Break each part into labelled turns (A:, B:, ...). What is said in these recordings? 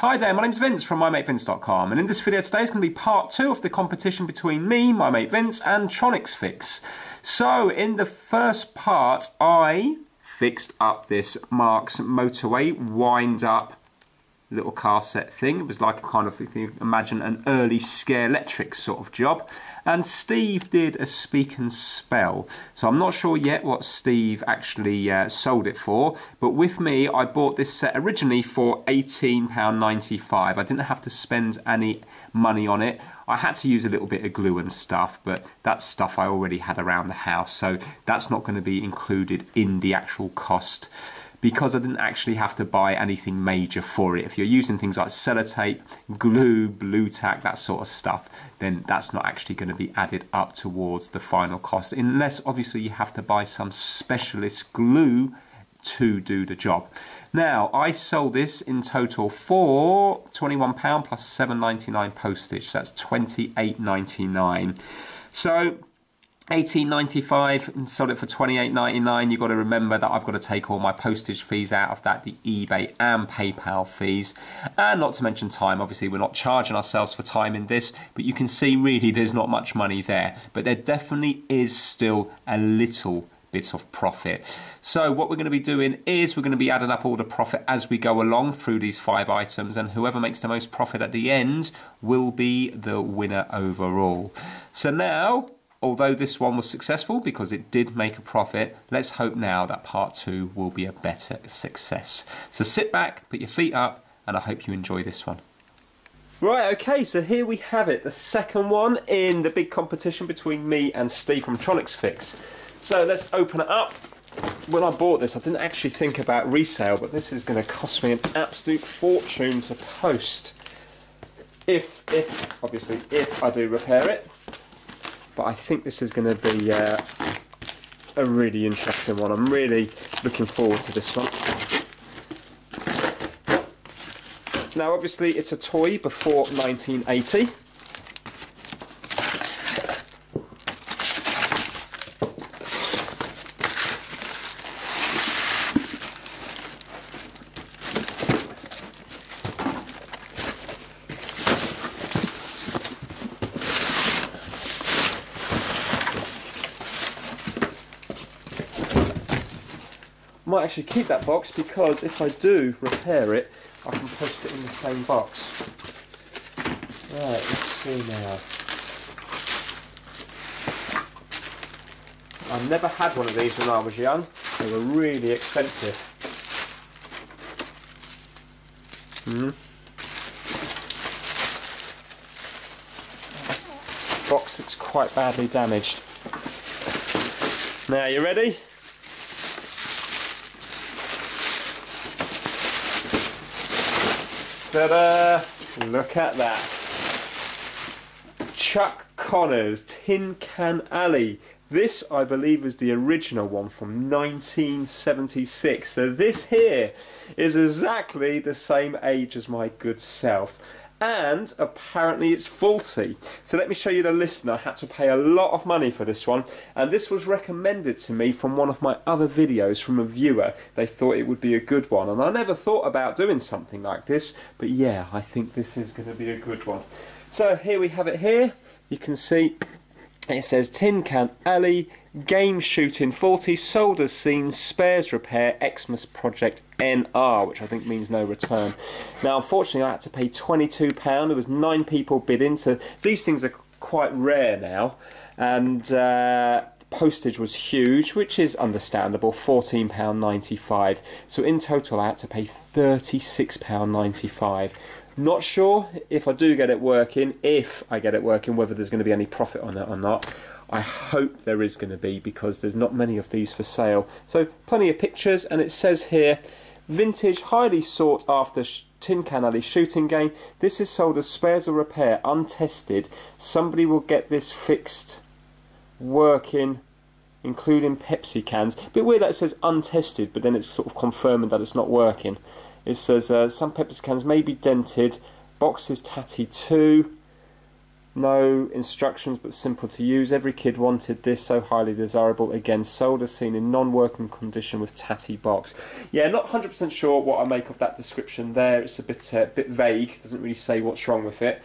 A: Hi there, my name's Vince from mymatevince.com and in this video today is going to be part two of the competition between me, my mate Vince and TronicsFix. So in the first part I fixed up this Marks motorway wind up little car set thing. It was like a kind of, if you imagine, an early Scalextric sort of job. And Steve did a speak and spell. So I'm not sure yet what Steve actually uh, sold it for. But with me, I bought this set originally for £18.95. I didn't have to spend any money on it. I had to use a little bit of glue and stuff, but that's stuff I already had around the house. So that's not going to be included in the actual cost because I didn't actually have to buy anything major for it. If you're using things like sellotape, glue, blue tack, that sort of stuff, then that's not actually going to be added up towards the final cost, unless obviously you have to buy some specialist glue to do the job. Now, I sold this in total for £21 plus 7.99 postage, so that's 28.99. So 18.95 and sold it for 28.99 you've got to remember that I've got to take all my postage fees out of that the eBay and PayPal fees and not to mention time obviously we're not charging ourselves for time in this but you can see really there's not much money there but there definitely is still a little bit of profit. So what we're going to be doing is we're going to be adding up all the profit as we go along through these five items and whoever makes the most profit at the end will be the winner overall. So now Although this one was successful because it did make a profit, let's hope now that part two will be a better success. So sit back, put your feet up, and I hope you enjoy this one. Right, okay, so here we have it, the second one in the big competition between me and Steve from TronicsFix. So let's open it up. When I bought this, I didn't actually think about resale, but this is going to cost me an absolute fortune to post. If, if, obviously, if I do repair it but I think this is going to be uh, a really interesting one. I'm really looking forward to this one. Now obviously it's a toy before 1980 might actually keep that box because if I do repair it, I can post it in the same box. Right, let's see now. I've never had one of these when I was young. They were really expensive. Mm hmm Box looks quite badly damaged. Now, you ready? Ta-da! Look at that. Chuck Connors Tin Can Alley. This, I believe, is the original one from 1976. So this here is exactly the same age as my good self and apparently it's faulty. So let me show you the listener. I had to pay a lot of money for this one and this was recommended to me from one of my other videos from a viewer. They thought it would be a good one and I never thought about doing something like this but yeah I think this is going to be a good one. So here we have it here. You can see it says Tin Can Alley, Game Shooting 40, Solder Scene, Spares Repair, Xmas Project NR, which I think means no return. Now, unfortunately, I had to pay £22. There was nine people bidding, so these things are quite rare now. And uh, postage was huge, which is understandable, £14.95. So in total, I had to pay £36.95. Not sure if I do get it working, if I get it working, whether there's going to be any profit on it or not. I hope there is going to be because there's not many of these for sale. So plenty of pictures and it says here, vintage, highly sought after tin can alley shooting game. This is sold as spares or repair, untested. Somebody will get this fixed, working, including Pepsi cans. Bit weird that it says untested, but then it's sort of confirming that it's not working. It says uh, some Pepsi cans may be dented, boxes tatty too. No instructions, but simple to use. Every kid wanted this, so highly desirable. Again, sold as seen in non-working condition with tatty box. Yeah, not 100% sure what I make of that description there. It's a bit, uh, bit vague. Doesn't really say what's wrong with it.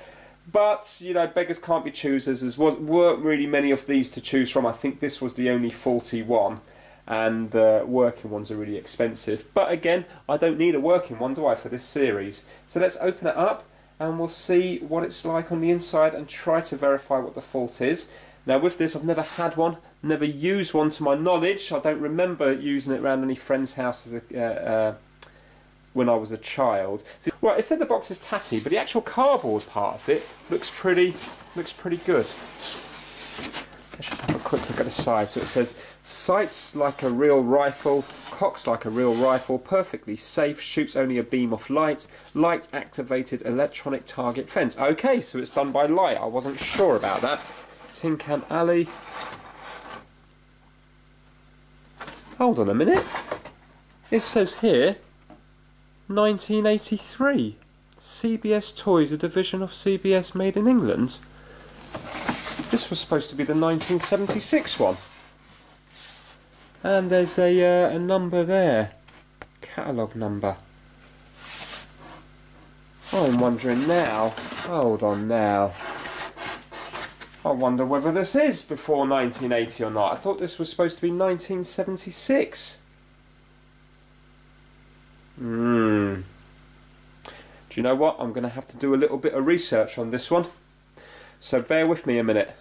A: But, you know, beggars can't be choosers. There was, weren't really many of these to choose from. I think this was the only faulty one. And the uh, working ones are really expensive. But again, I don't need a working one, do I, for this series? So let's open it up and we'll see what it's like on the inside and try to verify what the fault is. Now with this I've never had one, never used one to my knowledge. I don't remember using it around any friend's house a, uh, uh, when I was a child. So, well, it said the box is tatty, but the actual cardboard part of it looks pretty looks pretty good. Let's just have a quick look at the size. So it says, sights like a real rifle, cocks like a real rifle, perfectly safe, shoots only a beam of light, light activated electronic target fence. Okay, so it's done by light. I wasn't sure about that. Tin Can Alley. Hold on a minute. It says here, 1983. CBS Toys, a division of CBS made in England. This was supposed to be the 1976 one. And there's a, uh, a number there. Catalogue number. I'm wondering now. Hold on now. I wonder whether this is before 1980 or not. I thought this was supposed to be 1976. Hmm. Do you know what? I'm going to have to do a little bit of research on this one. So bear with me a minute.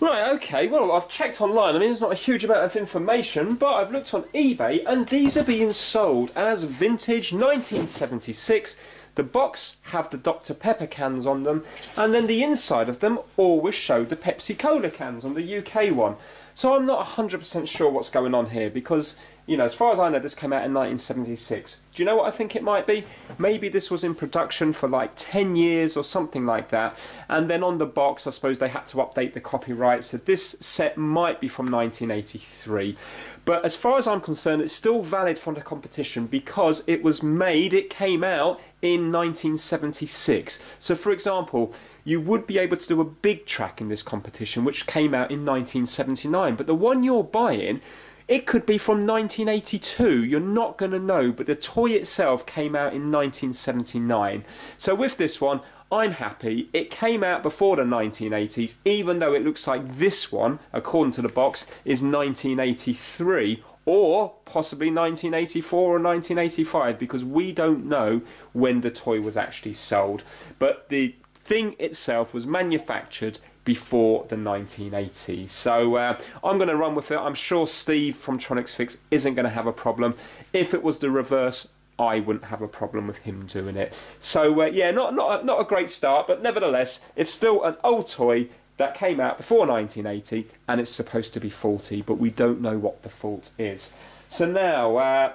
A: Right, okay, well, I've checked online. I mean, there's not a huge amount of information, but I've looked on eBay and these are being sold as vintage 1976. The box have the Dr. Pepper cans on them, and then the inside of them always show the Pepsi Cola cans on the UK one. So I'm not 100% sure what's going on here because you know, as far as I know, this came out in 1976. Do you know what I think it might be? Maybe this was in production for like 10 years or something like that. And then on the box, I suppose they had to update the copyright. So this set might be from 1983. But as far as I'm concerned, it's still valid for the competition because it was made, it came out in 1976. So for example, you would be able to do a Big Trak in this competition, which came out in 1979. But the one you're buying, it could be from 1982, you're not going to know, but the toy itself came out in 1979. So with this one, I'm happy. It came out before the 1980s, even though it looks like this one, according to the box, is 1983 or possibly 1984 or 1985 because we don't know when the toy was actually sold. But the thing itself was manufactured before the 1980s. So uh, I'm going to run with it. I'm sure Steve from Tronics Fix isn't going to have a problem. If it was the reverse, I wouldn't have a problem with him doing it. So uh, yeah, not not a, not a great start, but nevertheless, it's still an old toy that came out before 1980, and it's supposed to be faulty, but we don't know what the fault is. So now, uh,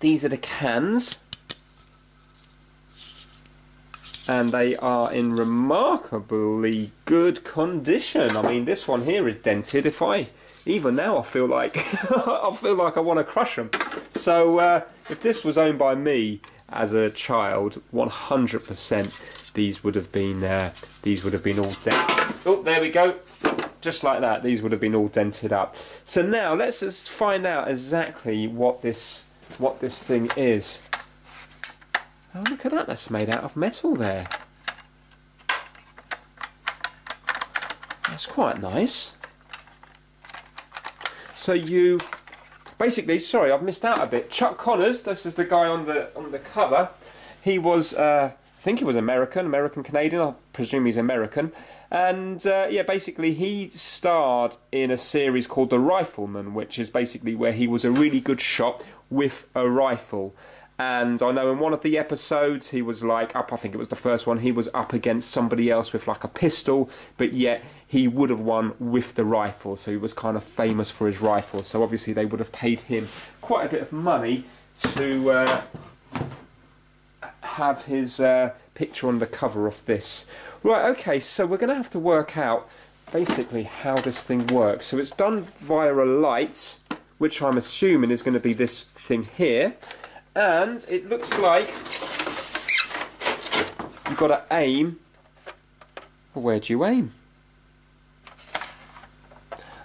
A: these are the cans and they are in remarkably good condition. I mean, this one here is dented. If I even now, I feel like I feel like I want to crush them. So, uh, if this was owned by me as a child, 100% these would have been uh, these would have been all dented. Oh, there we go. Just like that, these would have been all dented up. So now let's just find out exactly what this what this thing is. Oh, look at that, that's made out of metal there. That's quite nice. So you, basically, sorry, I've missed out a bit. Chuck Connors, this is the guy on the on the cover. He was, uh, I think he was American, American Canadian. I presume he's American. And uh, yeah, basically, he starred in a series called The Rifleman, which is basically where he was a really good shot with a rifle. And I know in one of the episodes he was like up, I think it was the first one, he was up against somebody else with like a pistol, but yet he would have won with the rifle. So he was kind of famous for his rifle. So obviously they would have paid him quite a bit of money to uh, have his uh, picture on the cover of this. Right, okay, so we're going to have to work out basically how this thing works. So it's done via a light, which I'm assuming is going to be this thing here and it looks like you've got to aim where do you aim?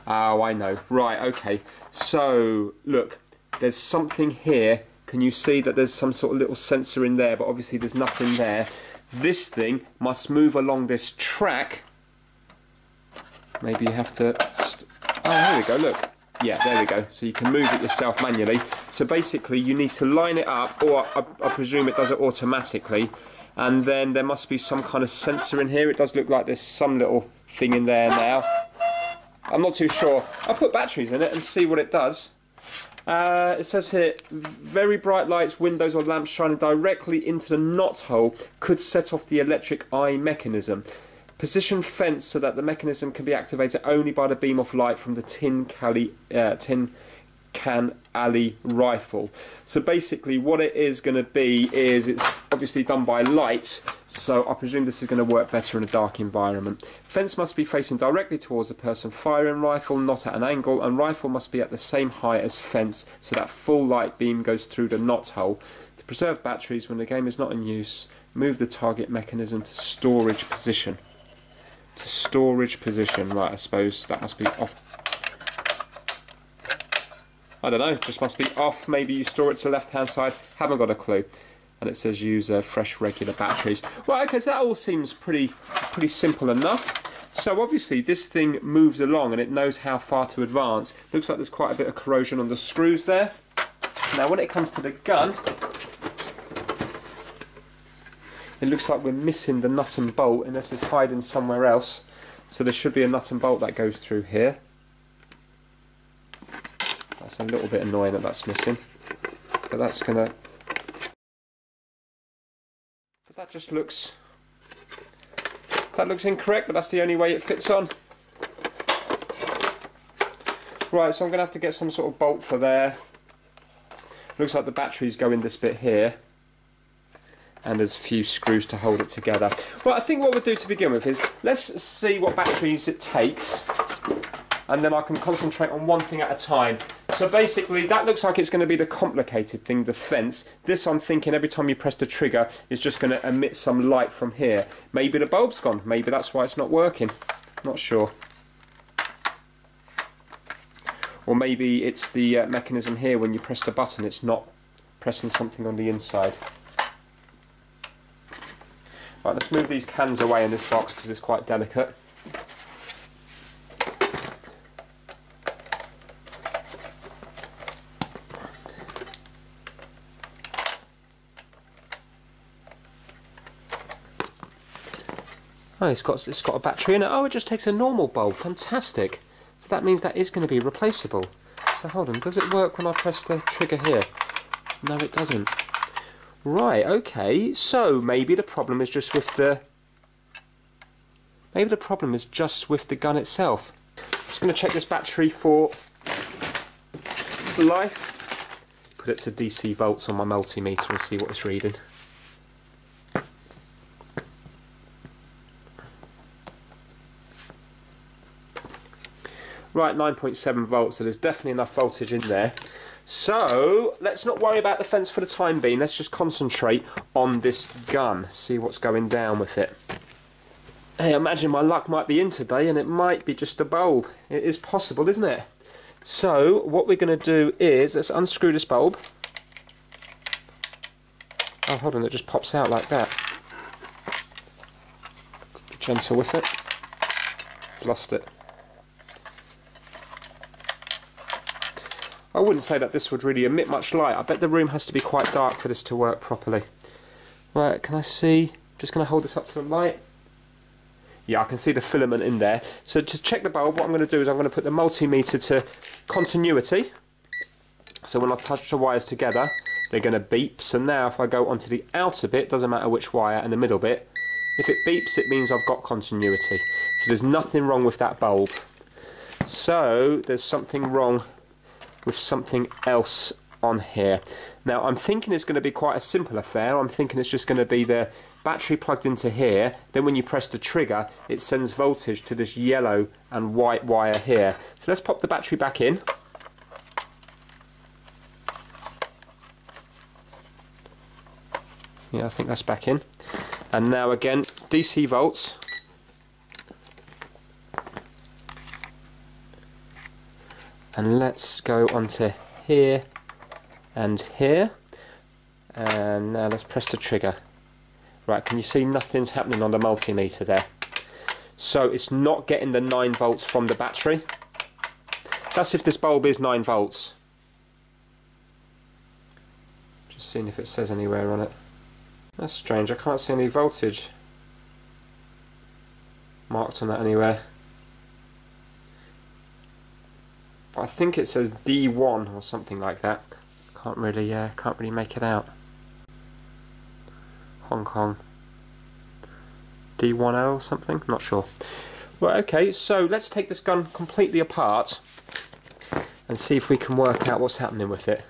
A: Oh, I know. Right, okay. So, look, there's something here. Can you see that there's some sort of little sensor in there, but obviously there's nothing there. This thing must move along this track. Maybe you have to... oh, here we go, look. Yeah, there we go. So you can move it yourself manually. So basically you need to line it up, or I, I presume it does it automatically. And then there must be some kind of sensor in here. It does look like there's some little thing in there now. I'm not too sure. I'll put batteries in it and see what it does. Uh, it says here, very bright lights, windows or lamps shining directly into the knot hole could set off the electric eye mechanism. Position fence so that the mechanism can be activated only by the beam of light from the tin, Cali, uh, tin can alley rifle. So basically what it is going to be is it's obviously done by light so I presume this is going to work better in a dark environment. Fence must be facing directly towards the person firing rifle not at an angle and rifle must be at the same height as fence so that full light beam goes through the knot hole. To preserve batteries when the game is not in use move the target mechanism to storage position. To storage position, right I suppose that must be off I don't know, just must be off. Maybe you store it to the left hand side. Haven't got a clue. And it says use uh, fresh regular batteries. Well, okay, so that all seems pretty, pretty simple enough. So obviously this thing moves along and it knows how far to advance. Looks like there's quite a bit of corrosion on the screws there. Now when it comes to the gun, it looks like we're missing the nut and bolt unless it's hiding somewhere else. So there should be a nut and bolt that goes through here. That's a little bit annoying that that's missing. But that's gonna... But that just looks... That looks incorrect, but that's the only way it fits on. Right, so I'm going to have to get some sort of bolt for there. Looks like the batteries go in this bit here. And there's a few screws to hold it together. Well, I think what we'll do to begin with is, let's see what batteries it takes. And then I can concentrate on one thing at a time. So basically that looks like it's going to be the complicated thing, the fence. This I'm thinking every time you press the trigger is just going to emit some light from here. Maybe the bulb's gone, maybe that's why it's not working. Not sure. Or maybe it's the uh, mechanism here when you press the button it's not pressing something on the inside. Right, let's move these cans away in this box because it's quite delicate. Oh, it's got it's got a battery in it. Oh, it just takes a normal bulb. Fantastic. So that means that is going to be replaceable. So hold on, does it work when I press the trigger here? No, it doesn't. Right, okay. So maybe the problem is just with the maybe the problem is just with the gun itself. Just going to check this battery for life. Put it to DC volts on my multimeter and see what it's reading. Right, 9.7 volts, so there's definitely enough voltage in there. So, let's not worry about the fence for the time being. Let's just concentrate on this gun, see what's going down with it. Hey, imagine my luck might be in today and it might be just a bulb. It is possible, isn't it? So, what we're going to do is, let's unscrew this bulb. Oh, hold on, it just pops out like that. Gentle with it. Lost it. I wouldn't say that this would really emit much light. I bet the room has to be quite dark for this to work properly. Right, can I see? Just going to hold this up to the light. Yeah, I can see the filament in there. So to check the bulb, what I'm going to do is I'm going to put the multimeter to continuity. So when I touch the wires together, they're going to beep. So now if I go onto the outer bit, doesn't matter which wire, and the middle bit, if it beeps, it means I've got continuity. So there's nothing wrong with that bulb. So there's something wrong with something else on here. Now I'm thinking it's going to be quite a simple affair. I'm thinking it's just going to be the battery plugged into here. Then when you press the trigger, it sends voltage to this yellow and white wire here. So let's pop the battery back in. Yeah, I think that's back in. And now again, DC volts. And let's go onto here and here. And now let's press the trigger. Right can you see nothing's happening on the multimeter there? So it's not getting the 9 volts from the battery. That's if this bulb is 9 volts. Just seeing if it says anywhere on it. That's strange I can't see any voltage marked on that anywhere I think it says D1 or something like that. Can't really, uh, can't really make it out. Hong Kong. D1L or something? Not sure. Right, okay, so let's take this gun completely apart and see if we can work out what's happening with it.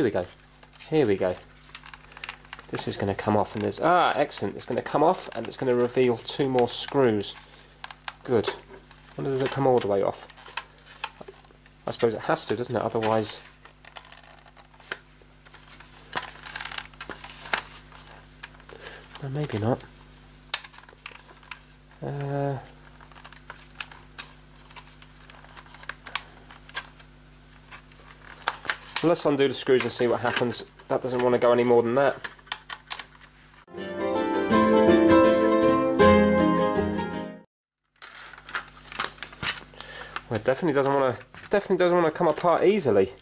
A: Here we go. Here we go. This is going to come off and there's... Ah, excellent. It's going to come off and it's going to reveal two more screws. Good. When does it come all the way off? I suppose it has to, doesn't it? Otherwise... Well, maybe not. Uh... Let's undo the screws and see what happens. That doesn't want to go any more than that. Well, it definitely doesn't want to definitely doesn't want to come apart easily.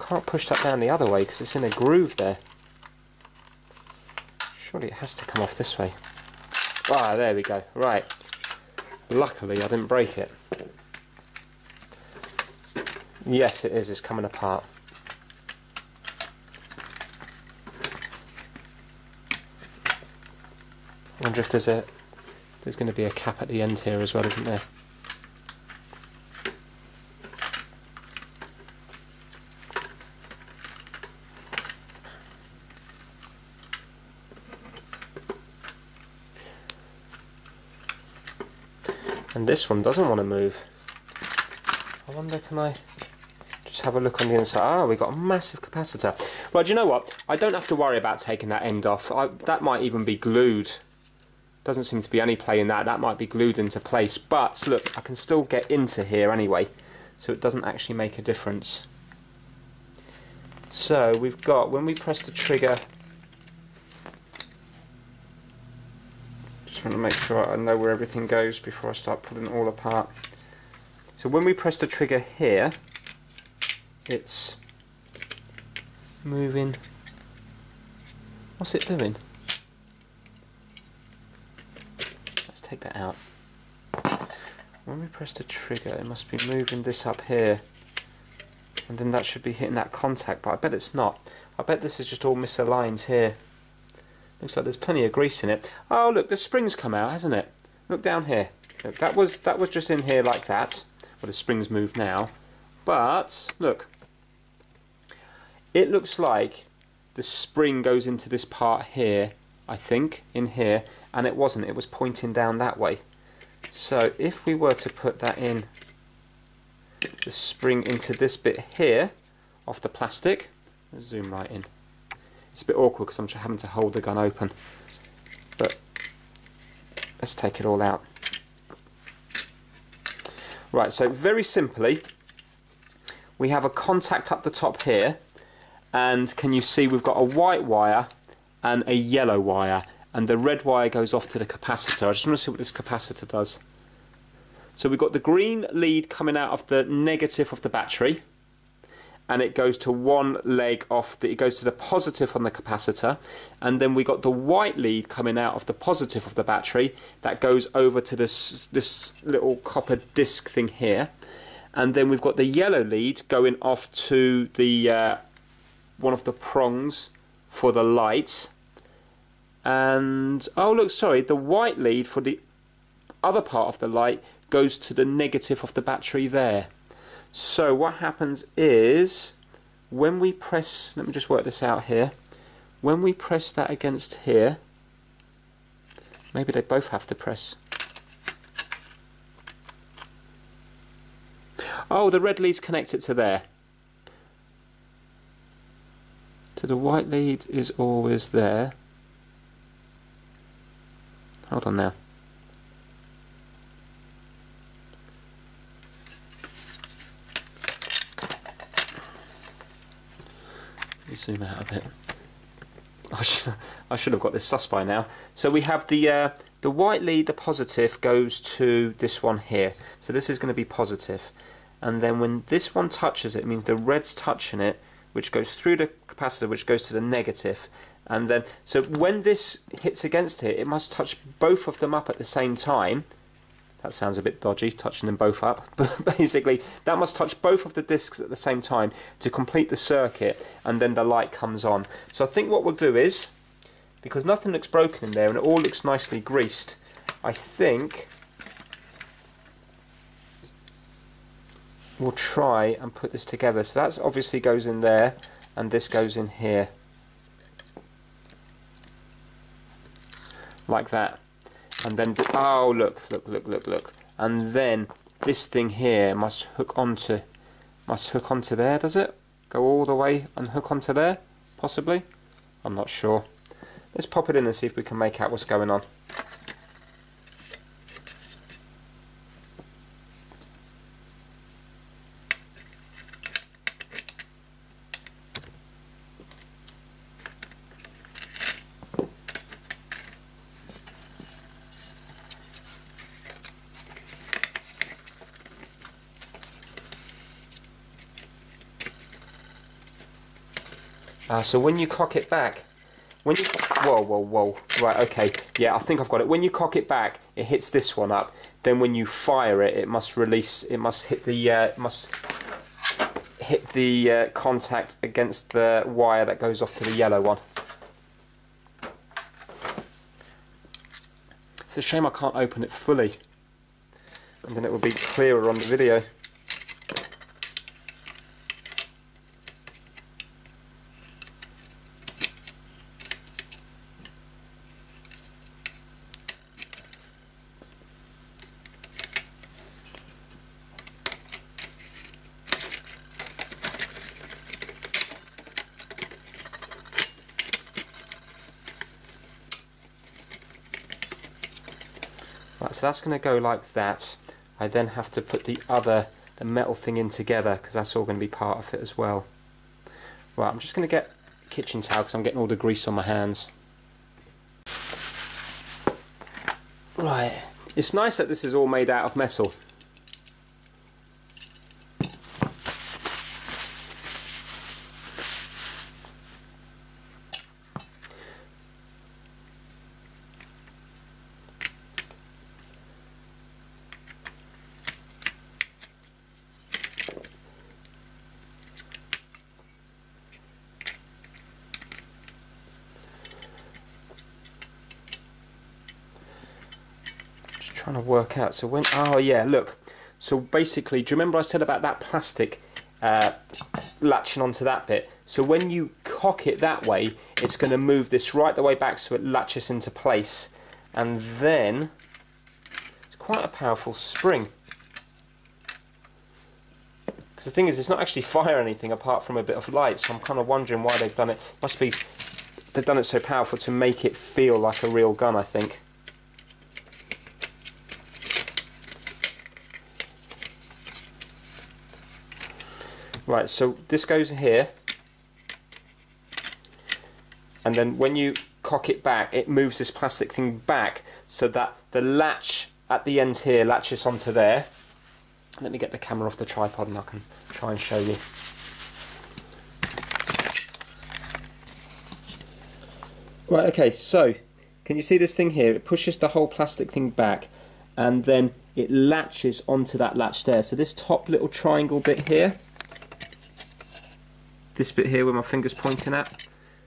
A: I can't push that down the other way because it's in a groove there. Surely it has to come off this way. Ah, there we go. Right. Luckily, I didn't break it. Yes, it is. It's coming apart. I wonder if there's a there's going to be a cap at the end here as well, isn't there? And this one doesn't want to move. I wonder, can I just have a look on the inside. Ah, we've got a massive capacitor. Well, do you know what? I don't have to worry about taking that end off. I, that might even be glued. Doesn't seem to be any play in that. That might be glued into place. But, look, I can still get into here anyway. So it doesn't actually make a difference. So, we've got, when we press the trigger... Just want to make sure I know where everything goes before I start pulling it all apart. So when we press the trigger here, it's moving. What's it doing? Let's take that out. When we press the trigger, it must be moving this up here. And then that should be hitting that contact, but I bet it's not. I bet this is just all misaligned here. Looks like there's plenty of grease in it. Oh, look, the spring's come out, hasn't it? Look down here. Look, that was that was just in here like that. Well, the spring's moved now. But, look, it looks like the spring goes into this part here, I think, in here, and it wasn't, it was pointing down that way. So if we were to put that in, the spring into this bit here, off the plastic, let's zoom right in. It's a bit awkward because I'm having to hold the gun open, but let's take it all out. Right, so very simply, we have a contact up the top here, and can you see we've got a white wire and a yellow wire and the red wire goes off to the capacitor. I just want to see what this capacitor does. So we've got the green lead coming out of the negative of the battery and it goes to one leg off the, it goes to the positive on the capacitor and then we got the white lead coming out of the positive of the battery that goes over to this this little copper disc thing here. And then we've got the yellow lead going off to the uh, one of the prongs for the light. And oh look sorry the white lead for the other part of the light goes to the negative of the battery there so what happens is, when we press, let me just work this out here, when we press that against here, maybe they both have to press. Oh, the red lead's connected to there. So the white lead is always there. Hold on now. Zoom out a bit. I should, I should have got this sus by now. So we have the uh, the white lead, the positive, goes to this one here. So this is going to be positive. And then when this one touches it, it means the red's touching it, which goes through the capacitor, which goes to the negative. And then, so when this hits against it, it must touch both of them up at the same time. That sounds a bit dodgy, touching them both up. But basically, that must touch both of the discs at the same time to complete the circuit, and then the light comes on. So I think what we'll do is, because nothing looks broken in there and it all looks nicely greased, I think we'll try and put this together. So that obviously goes in there, and this goes in here. Like that and then oh look look look look look. And then this thing here must hook onto must hook onto there does it? Go all the way and hook onto there possibly? I'm not sure. Let's pop it in and see if we can make out what's going on Uh, so when you cock it back, when you whoa whoa whoa right okay yeah I think I've got it. When you cock it back, it hits this one up. Then when you fire it, it must release. It must hit the uh, must hit the uh, contact against the wire that goes off to the yellow one. It's a shame I can't open it fully, and then it will be clearer on the video. So that's going to go like that. I then have to put the other, the metal thing in together because that's all going to be part of it as well. Right, I'm just going to get kitchen towel because I'm getting all the grease on my hands. Right, it's nice that this is all made out of metal. trying to out. So when, oh yeah, look. So basically, do you remember I said about that plastic uh, latching onto that bit? So when you cock it that way, it's going to move this right the way back so it latches into place. And then, it's quite a powerful spring. Because the thing is, it's not actually fire anything apart from a bit of light, so I'm kind of wondering why they've done it. Must be, they've done it so powerful to make it feel like a real gun, I think. Right, so this goes here. And then when you cock it back, it moves this plastic thing back so that the latch at the end here latches onto there. Let me get the camera off the tripod and I can try and show you. Right, okay, so can you see this thing here? It pushes the whole plastic thing back and then it latches onto that latch there. So this top little triangle bit here, this bit here where my finger's pointing at.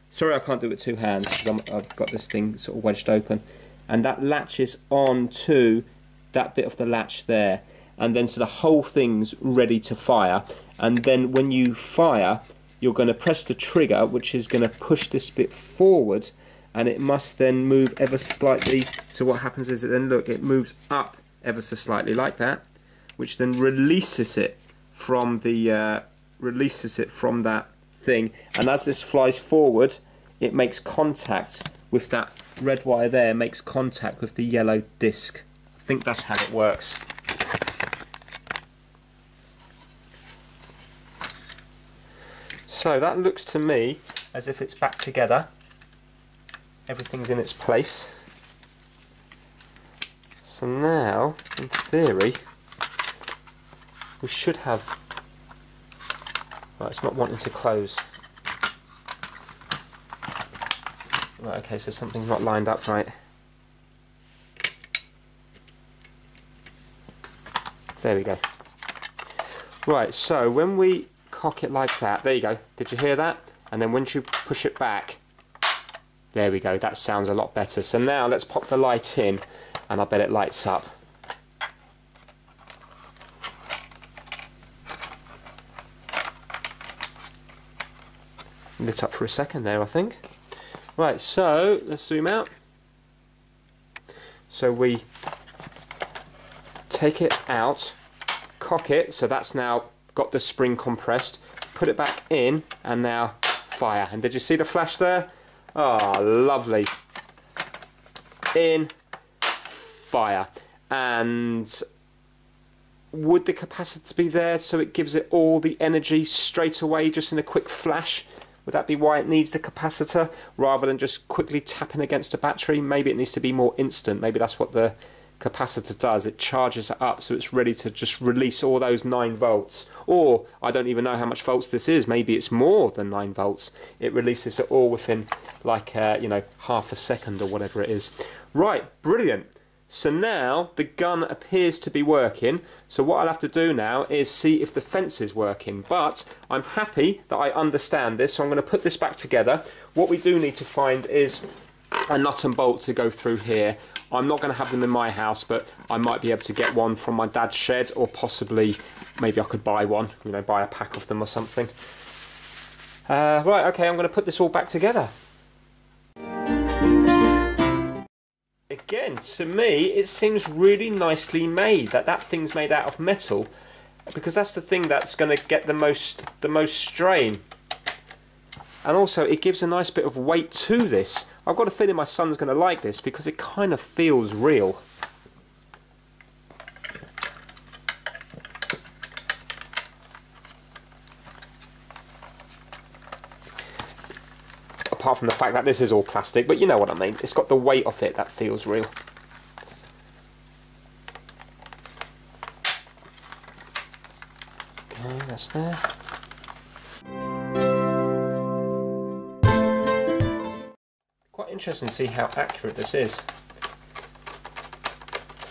A: Sorry I can't do it with two hands because I've got this thing sort of wedged open. And that latches on to that bit of the latch there. And then so the whole thing's ready to fire. And then when you fire, you're going to press the trigger, which is going to push this bit forward. And it must then move ever slightly. So what happens is that then look, it moves up ever so slightly like that. Which then releases it from the uh, releases it from that thing and as this flies forward it makes contact with that red wire there makes contact with the yellow disc. I think that's how it works. So that looks to me as if it's back together. Everything's in its place. So now in theory we should have Right, it's not wanting to close. Right, okay, so something's not lined up right. There we go. Right, so when we cock it like that, there you go, did you hear that? And then once you push it back, there we go, that sounds a lot better. So now let's pop the light in and I bet it lights up. Lit up for a second there I think. Right, so let's zoom out. So we take it out, cock it, so that's now got the spring compressed, put it back in, and now fire. And did you see the flash there? Oh, lovely. In, fire. And would the capacitor be there so it gives it all the energy straight away just in a quick flash? Would that be why it needs a capacitor rather than just quickly tapping against a battery? Maybe it needs to be more instant. Maybe that's what the capacitor does. It charges it up so it's ready to just release all those 9 volts. Or, I don't even know how much volts this is. Maybe it's more than 9 volts. It releases it all within like, uh, you know, half a second or whatever it is. Right, brilliant. So now the gun appears to be working. So what I'll have to do now is see if the fence is working. But I'm happy that I understand this. So I'm going to put this back together. What we do need to find is a nut and bolt to go through here. I'm not going to have them in my house, but I might be able to get one from my dad's shed or possibly maybe I could buy one, you know, buy a pack of them or something. Uh, right, okay, I'm going to put this all back together. Again, to me, it seems really nicely made. That that thing's made out of metal, because that's the thing that's going to get the most the most strain. And also, it gives a nice bit of weight to this. I've got a feeling my son's going to like this because it kind of feels real. Apart from the fact that this is all plastic, but you know what I mean. It's got the weight of it that feels real. Okay, that's there. Quite interesting to see how accurate this is.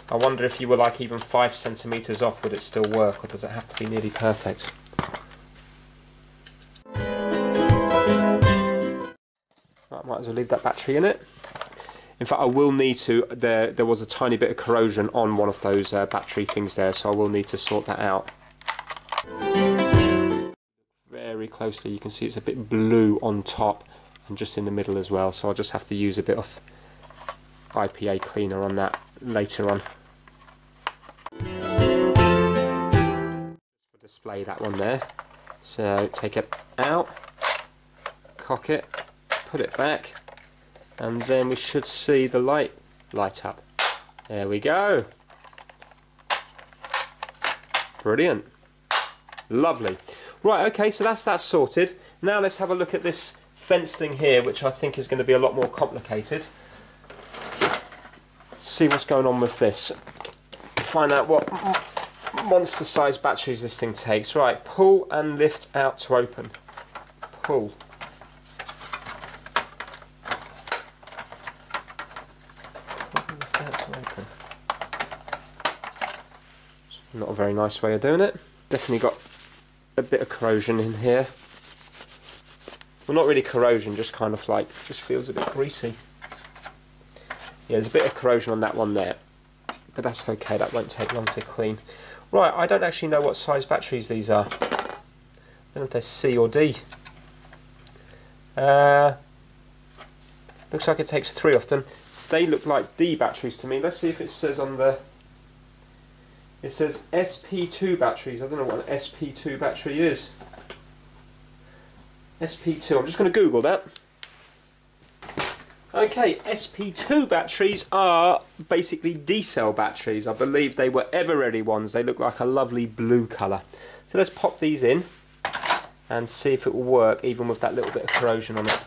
A: I wonder if you were like even five centimeters off, would it still work, or does it have to be nearly perfect? Might as well leave that battery in it. In fact, I will need to, there, there was a tiny bit of corrosion on one of those uh, battery things there, so I will need to sort that out. Very closely, you can see it's a bit blue on top and just in the middle as well, so I'll just have to use a bit of IPA cleaner on that later on. Display that one there. So take it out, cock it, put it back and then we should see the light light up. There we go. Brilliant. Lovely. Right, okay, so that's that sorted. Now let's have a look at this fence thing here, which I think is going to be a lot more complicated. See what's going on with this. Find out what monster sized batteries this thing takes. Right, pull and lift out to open. Pull. Not a very nice way of doing it. Definitely got a bit of corrosion in here. Well, not really corrosion, just kind of like, just feels a bit greasy. Yeah, there's a bit of corrosion on that one there. But that's okay, that won't take long to clean. Right, I don't actually know what size batteries these are. I don't know if they're C or D. Uh, looks like it takes three of them. They look like D batteries to me. Let's see if it says on the It says SP2 batteries. I don't know what an SP2 battery is. SP2, I'm just going to Google that. Okay, SP2 batteries are basically D-cell batteries. I believe they were Eveready ones. They look like a lovely blue colour. So let's pop these in and see if it will work even with that little bit of corrosion on it.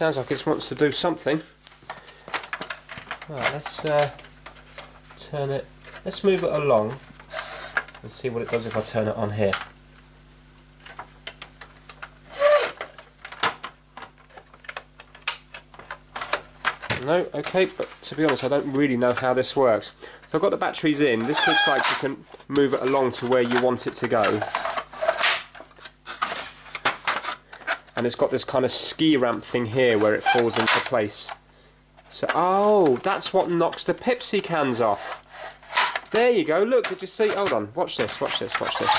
A: Sounds like it wants to do something. Right, let's uh, turn it, let's move it along and see what it does if I turn it on here. No, okay, but to be honest I don't really know how this works. So I've got the batteries in, this looks like you can move it along to where you want it to go. And it's got this kind of ski ramp thing here where it falls into place. So, oh, that's what knocks the Pepsi cans off. There you go, look, did you see? Hold on, watch this, watch this, watch this.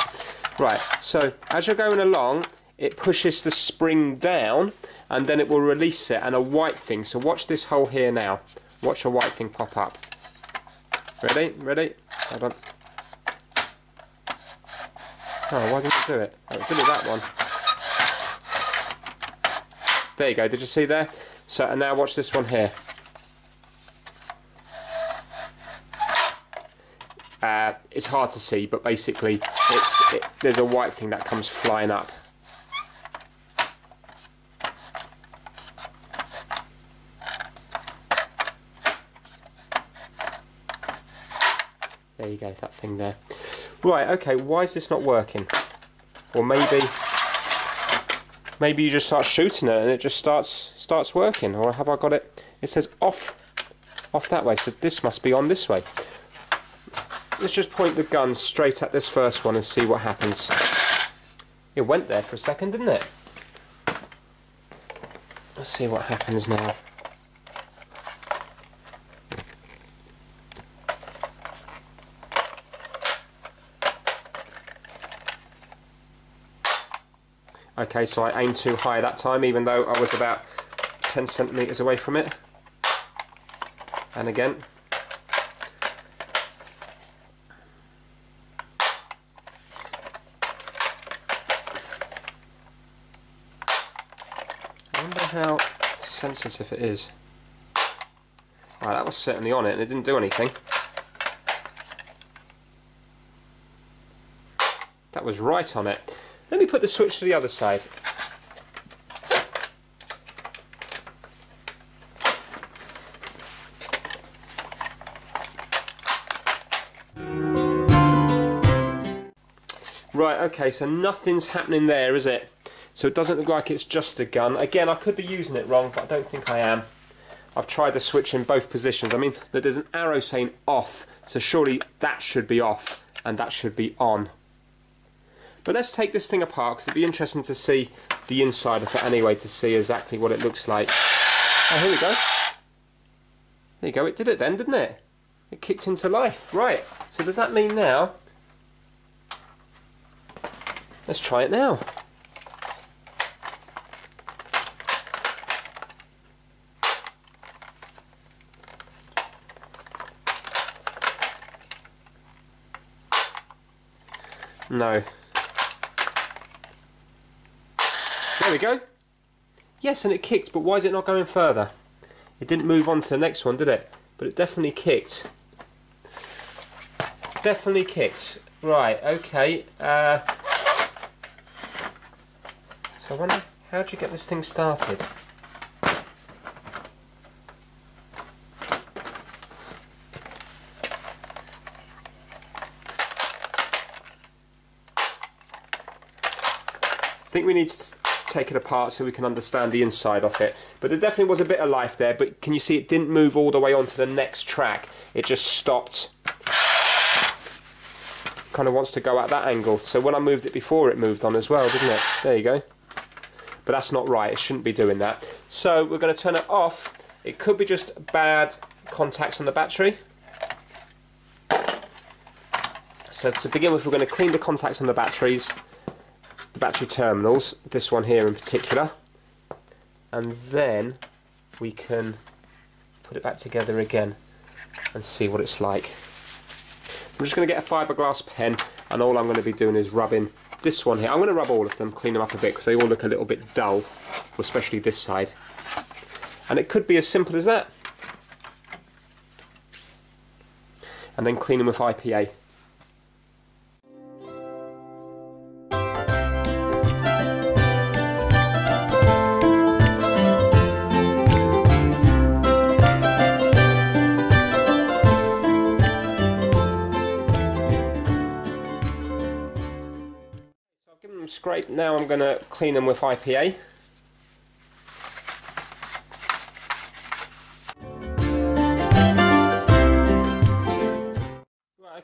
A: Right, so as you're going along, it pushes the spring down and then it will release it and a white thing. So watch this hole here now. Watch a white thing pop up. Ready? Ready? Hold on. Oh, why didn't it do it? Oh, it it that one. There you go, did you see there? So, and now watch this one here. Uh, it's hard to see, but basically it's, it, there's a white thing that comes flying up. There you go, that thing there. Right, okay, why is this not working? Or maybe maybe you just start shooting it and it just starts starts working. Or have I got it? It says off off that way. So this must be on this way. Let's just point the gun straight at this first one and see what happens. It went there for a second didn't it? Let's see what happens now Okay, so I aimed too high that time, even though I was about 10 centimetres away from it. And again. I wonder how sensitive it is. Right, that was certainly on it and it didn't do anything. That was right on it. Let me put the switch to the other side. Right, okay, so nothing's happening there, is it? So it doesn't look like it's just a gun. Again, I could be using it wrong, but I don't think I am. I've tried the switch in both positions. I mean, there's an arrow saying off, so surely that should be off and that should be on. But let's take this thing apart because it'd be interesting to see the inside of it anyway to see exactly what it looks like. Oh, here we go. There you go, it did it then, didn't it? It kicked into life. Right, so does that mean now... Let's try it now. No. There we go. Yes, and it kicked, but why is it not going further? It didn't move on to the next one, did it? But it definitely kicked. Definitely kicked. Right, okay. Uh, so I wonder, how do you get this thing started? I think we need to take it apart so we can understand the inside of it. But there definitely was a bit of life there, but can you see it didn't move all the way onto the next track. It just stopped. Kind of wants to go at that angle. So when I moved it before, it moved on as well, didn't it? There you go. But that's not right, it shouldn't be doing that. So we're going to turn it off. It could be just bad contacts on the battery. So to begin with we're going to clean the contacts on the batteries, battery terminals, this one here in particular, and then we can put it back together again and see what it's like. I'm just going to get a fiberglass pen and all I'm going to be doing is rubbing this one here. I'm going to rub all of them, clean them up a bit because they all look a little bit dull, especially this side. And it could be as simple as that. And then clean them with IPA. Now I'm going to clean them with IPA.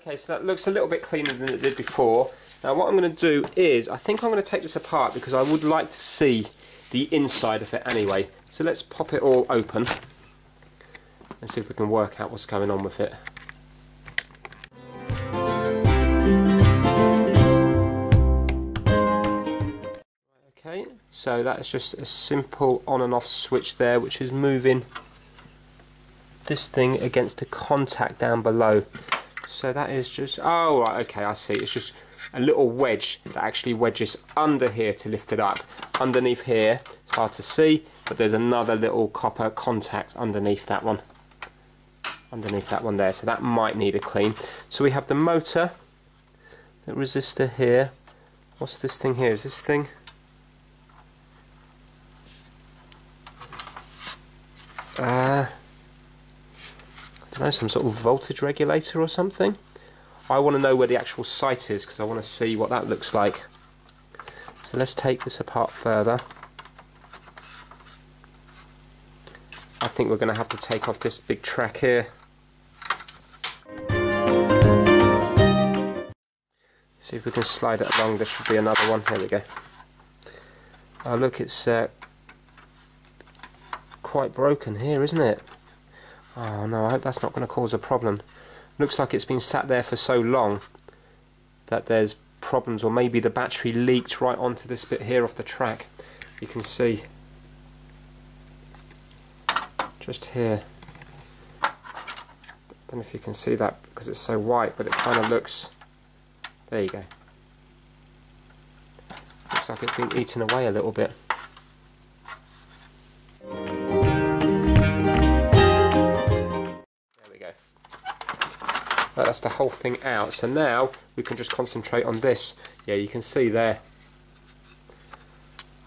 A: okay, so that looks a little bit cleaner than it did before. Now what I'm going to do is, I think I'm going to take this apart because I would like to see the inside of it anyway. So let's pop it all open and see if we can work out what's going on with it. So that's just a simple on and off switch there which is moving this thing against a contact down below. So that is just, oh right, okay, I see. It's just a little wedge that actually wedges under here to lift it up. Underneath here, it's hard to see, but there's another little copper contact underneath that one. Underneath that one there, so that might need a clean. So we have the motor, the resistor here. What's this thing here? Is this thing? Uh, I don't know, some sort of voltage regulator or something. I want to know where the actual site is because I want to see what that looks like. So let's take this apart further. I think we're going to have to take off this big track here. See if we can slide it along, there should be another one, here we go. Oh look, it's uh, quite broken here, isn't it? Oh no, I hope that's not going to cause a problem. Looks like it's been sat there for so long that there's problems, or maybe the battery leaked right onto this bit here off the track. You can see just here. I don't know if you can see that because it's so white, but it kind of looks. There you go. Looks like it's been eaten away a little bit. Uh, that's the whole thing out. So now we can just concentrate on this. Yeah you can see there.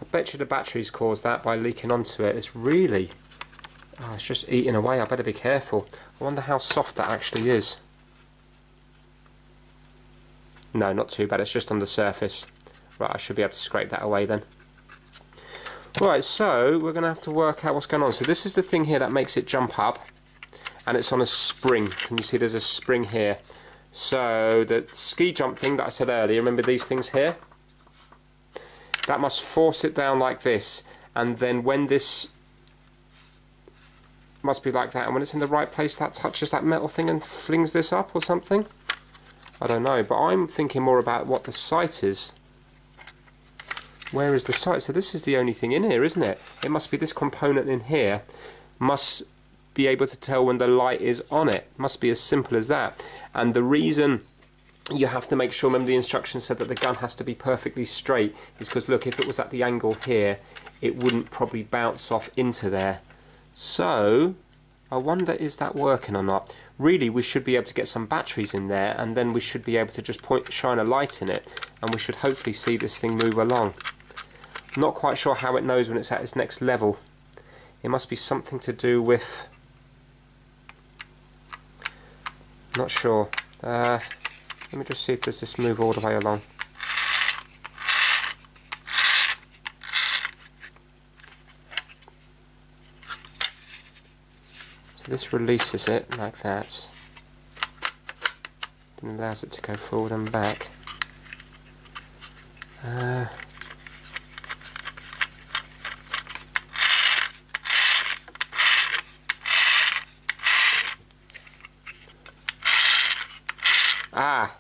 A: I bet you the batteries caused that by leaking onto it. It's really oh, it's just eating away. I better be careful. I wonder how soft that actually is. No not too bad. It's just on the surface. Right I should be able to scrape that away then. Right, so we're going to have to work out what's going on. So this is the thing here that makes it jump up and it's on a spring. Can you see there's a spring here? So the ski jump thing that I said earlier, remember these things here? That must force it down like this and then when this must be like that and when it's in the right place that touches that metal thing and flings this up or something? I don't know, but I'm thinking more about what the site is. Where is the site? So this is the only thing in here, isn't it? It must be this component in here must be able to tell when the light is on it. Must be as simple as that. And the reason you have to make sure, remember the instructions said that the gun has to be perfectly straight, is because look, if it was at the angle here, it wouldn't probably bounce off into there. So, I wonder is that working or not? Really, we should be able to get some batteries in there, and then we should be able to just point, shine a light in it, and we should hopefully see this thing move along. Not quite sure how it knows when it's at its next level. It must be something to do with Not sure. Uh, let me just see if does this move all the way along. So this releases it like that. Then allows it to go forward and back. Uh, Ah,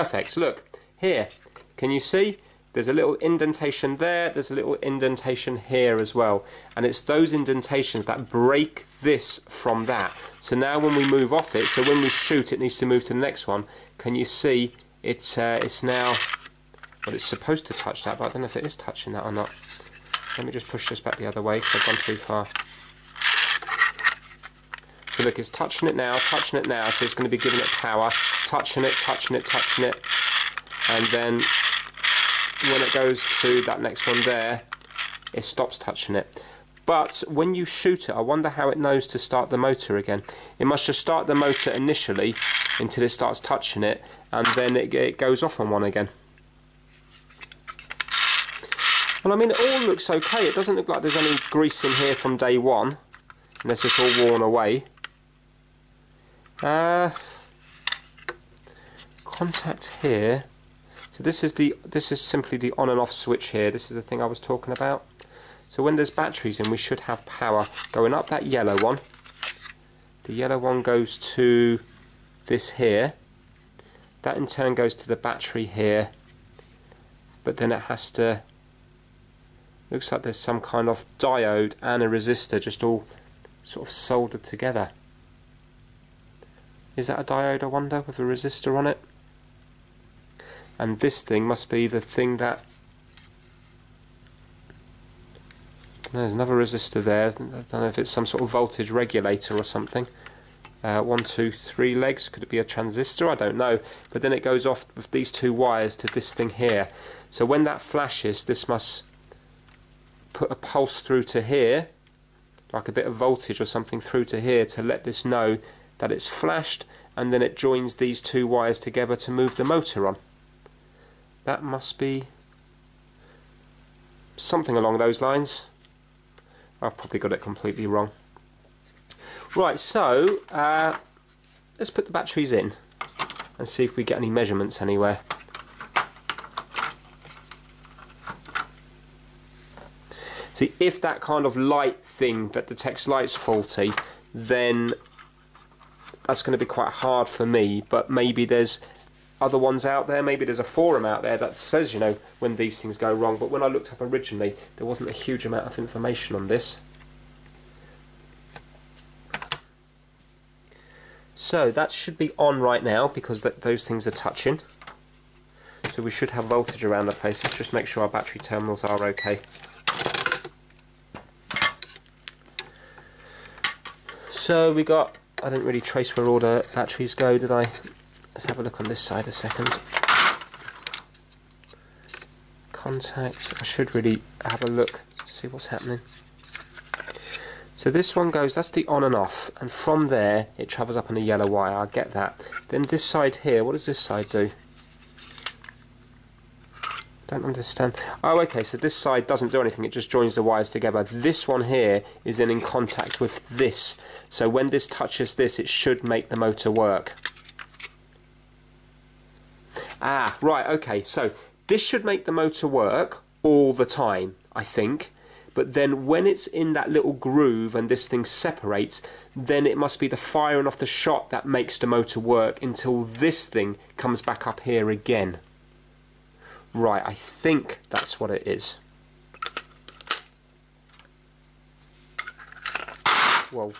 A: perfect. Look, here, can you see? There's a little indentation there, there's a little indentation here as well. And it's those indentations that break this from that. So now when we move off it, so when we shoot it needs to move to the next one, can you see it's, uh, it's now, well it's supposed to touch that, but I don't know if it is touching that or not. Let me just push this back the other way because I've gone too far. So look, it's touching it now, touching it now, so it's going to be giving it power, touching it, touching it, touching it, and then when it goes to that next one there, it stops touching it. But when you shoot it, I wonder how it knows to start the motor again. It must just start the motor initially until it starts touching it, and then it, it goes off on one again. Well, I mean, it all looks okay. It doesn't look like there's any grease in here from day one, unless it's all worn away. Uh, contact here. So this is the this is simply the on and off switch here. This is the thing I was talking about. So when there's batteries in, we should have power going up that yellow one. The yellow one goes to this here. That in turn goes to the battery here. But then it has to looks like there's some kind of diode and a resistor just all sort of soldered together. Is that a diode I wonder with a resistor on it? And this thing must be the thing that there's another resistor there. I don't know if it's some sort of voltage regulator or something. Uh, one, two, three legs. Could it be a transistor? I don't know. But then it goes off with these two wires to this thing here. So when that flashes, this must put a pulse through to here, like a bit of voltage or something through to here to let this know that it's flashed and then it joins these two wires together to move the motor on. That must be something along those lines. I've probably got it completely wrong. Right, so uh, let's put the batteries in and see if we get any measurements anywhere. See, if that kind of light thing that detects light's faulty, then that's going to be quite hard for me. But maybe there's other ones out there. Maybe there's a forum out there that says, you know, when these things go wrong. But when I looked up originally, there wasn't a huge amount of information on this. So that should be on right now because th those things are touching. So we should have voltage around the place. Let's just make sure our battery terminals are okay. So we got, I didn't really trace where all the batteries go, did I? Let's have a look on this side a second. Contacts, I should really have a look, see what's happening. So this one goes, that's the on and off, and from there it travels up on a yellow wire, I get that. Then this side here, what does this side do? Don't understand. Oh, okay, so this side doesn't do anything, it just joins the wires together. This one here is then in contact with this. So when this touches this, it should make the motor work. Ah, right, okay, so this should make the motor work all the time, I think. But then when it's in that little groove and this thing separates, then it must be the firing off the shot that makes the motor work until this thing comes back up here again. Right, I think that's what it is. Whoa.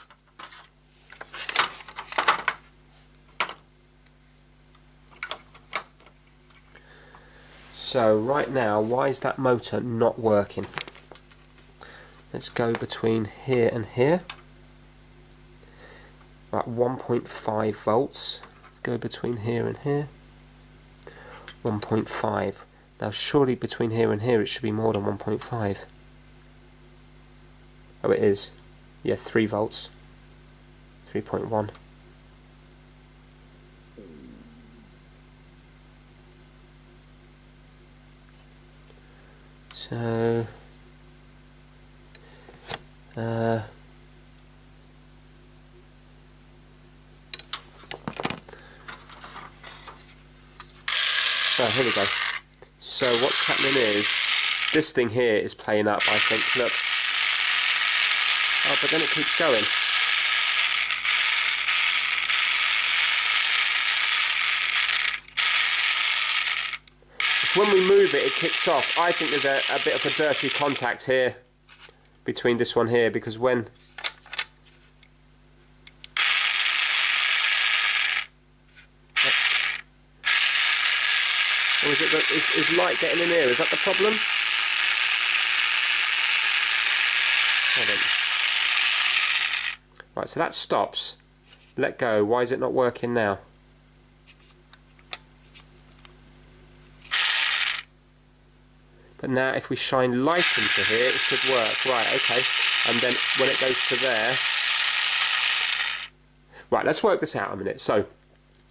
A: So right now, why is that motor not working? Let's go between here and here. About 1.5 volts. Go between here and here. 1.5. Now surely between here and here it should be more than 1.5. Oh it is. Yeah, 3 volts. 3.1. So... Uh, so here we go. So what's happening is, this thing here is playing up, I think, look. Oh, but then it keeps going. When we move it, it kicks off. I think there's a, a bit of a dirty contact here between this one here because when Or is, it the, is, is light getting in here? Is that the problem? Right, so that stops. Let go. Why is it not working now? But now if we shine light into here, it should work. Right, okay. And then when it goes to there... Right, let's work this out a minute. So,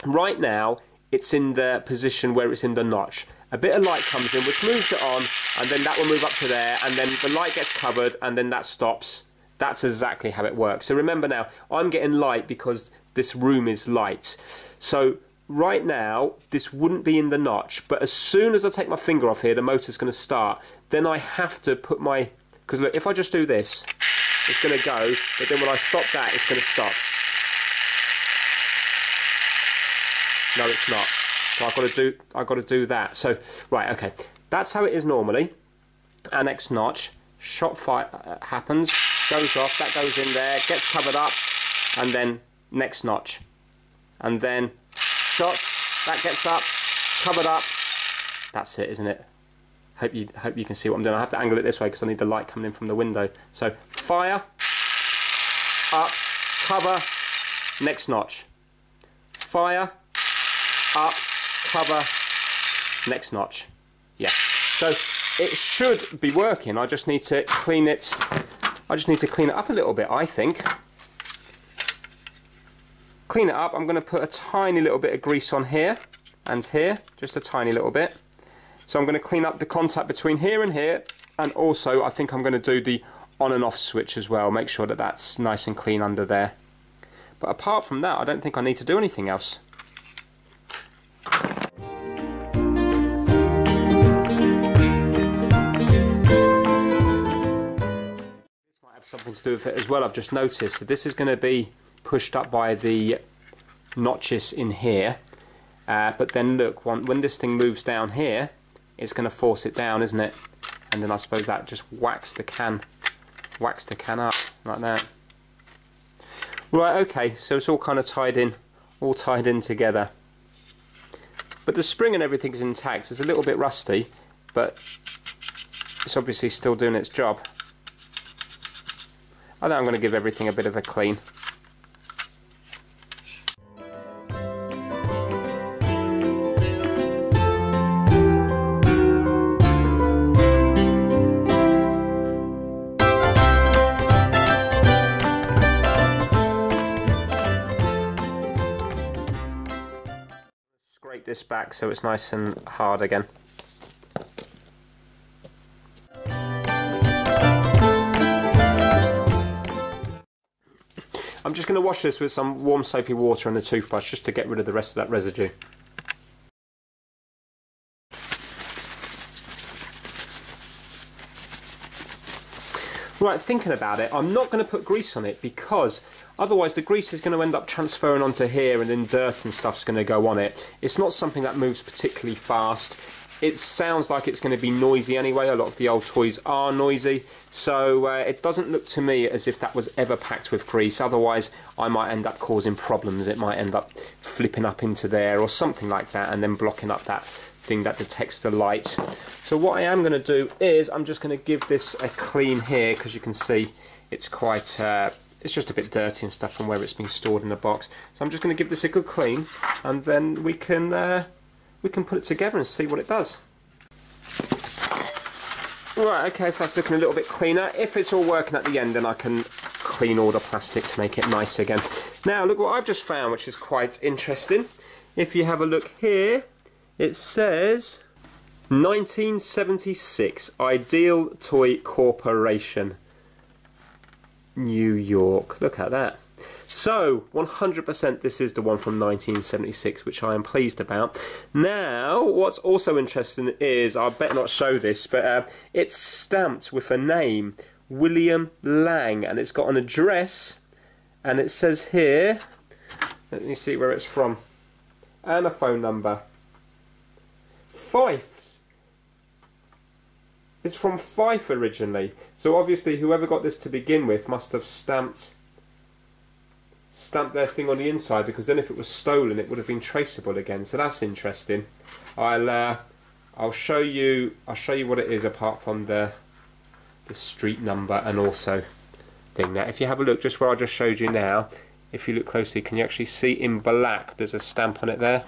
A: right now, it's in the position where it's in the notch. A bit of light comes in, which moves it on, and then that will move up to there, and then the light gets covered, and then that stops. That's exactly how it works. So remember now, I'm getting light because this room is light. So right now, this wouldn't be in the notch, but as soon as I take my finger off here, the motor's going to start. Then I have to put my, because look, if I just do this, it's going to go, but then when I stop that, it's going to stop. No, it's not. So I've got to do I've got to do that. So right, okay, that's how it is normally. Annex notch, shot fire uh, happens, goes off, that goes in there, gets covered up, and then next notch, and then shot, that gets up, covered up. That's it, isn't it? Hope you hope you can see what I'm doing. I have to angle it this way because I need the light coming in from the window. So fire, up, cover, next notch, fire, up, cover, next notch. Yeah. So it should be working. I just need to clean it. I just need to clean it up a little bit, I think. Clean it up. I'm going to put a tiny little bit of grease on here and here, just a tiny little bit. So I'm going to clean up the contact between here and here, and also I think I'm going to do the on and off switch as well. Make sure that that's nice and clean under there. But apart from that, I don't think I need to do anything else. something to do with it as well. I've just noticed that this is going to be pushed up by the notches in here. Uh, but then look, when, when this thing moves down here, it's going to force it down, isn't it? And then I suppose that just whacks the can, whacks the can up like that. Right, okay, so it's all kind of tied in, all tied in together. But the spring and everything's intact. It's a little bit rusty, but it's obviously still doing its job. I think I'm going to give everything a bit of a clean. This back so it's nice and hard again. I'm just going to wash this with some warm soapy water and a toothbrush just to get rid of the rest of that residue. Right, thinking about it, I'm not going to put grease on it because otherwise the grease is going to end up transferring onto here and then dirt and stuff's going to go on it. It's not something that moves particularly fast it sounds like it's going to be noisy anyway. A lot of the old toys are noisy, so uh, it doesn't look to me as if that was ever packed with grease. Otherwise, I might end up causing problems. It might end up flipping up into there or something like that, and then blocking up that thing that detects the light. So what I am going to do is I'm just going to give this a clean here because you can see it's quite. Uh, it's just a bit dirty and stuff from where it's been stored in the box. So I'm just going to give this a good clean, and then we can. Uh, we can put it together and see what it does. Right, okay, so that's looking a little bit cleaner. If it's all working at the end, then I can clean all the plastic to make it nice again. Now, look what I've just found, which is quite interesting. If you have a look here, it says 1976 Ideal Toy Corporation, New York. Look at that. So, 100% this is the one from 1976, which I am pleased about. Now, what's also interesting is, I better not show this, but uh, it's stamped with a name, William Lang, and it's got an address, and it says here, let me see where it's from, and a phone number. Fife, It's from Fife originally. So obviously whoever got this to begin with must have stamped stamped their thing on the inside because then if it was stolen it would have been traceable again. So that's interesting. I'll uh, I'll show you I'll show you what it is apart from the the street number and also thing. Now if you have a look just where I just showed you now, if you look closely can you actually see in black there's a stamp on it there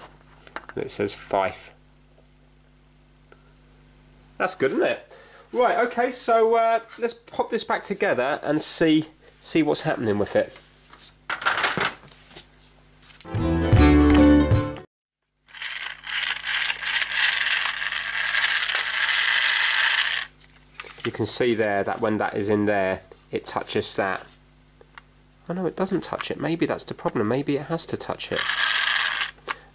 A: that says Fife. That's good isn't it? Right okay so uh, let's pop this back together and see see what's happening with it. you can see there that when that is in there it touches that oh no it doesn't touch it maybe that's the problem maybe it has to touch it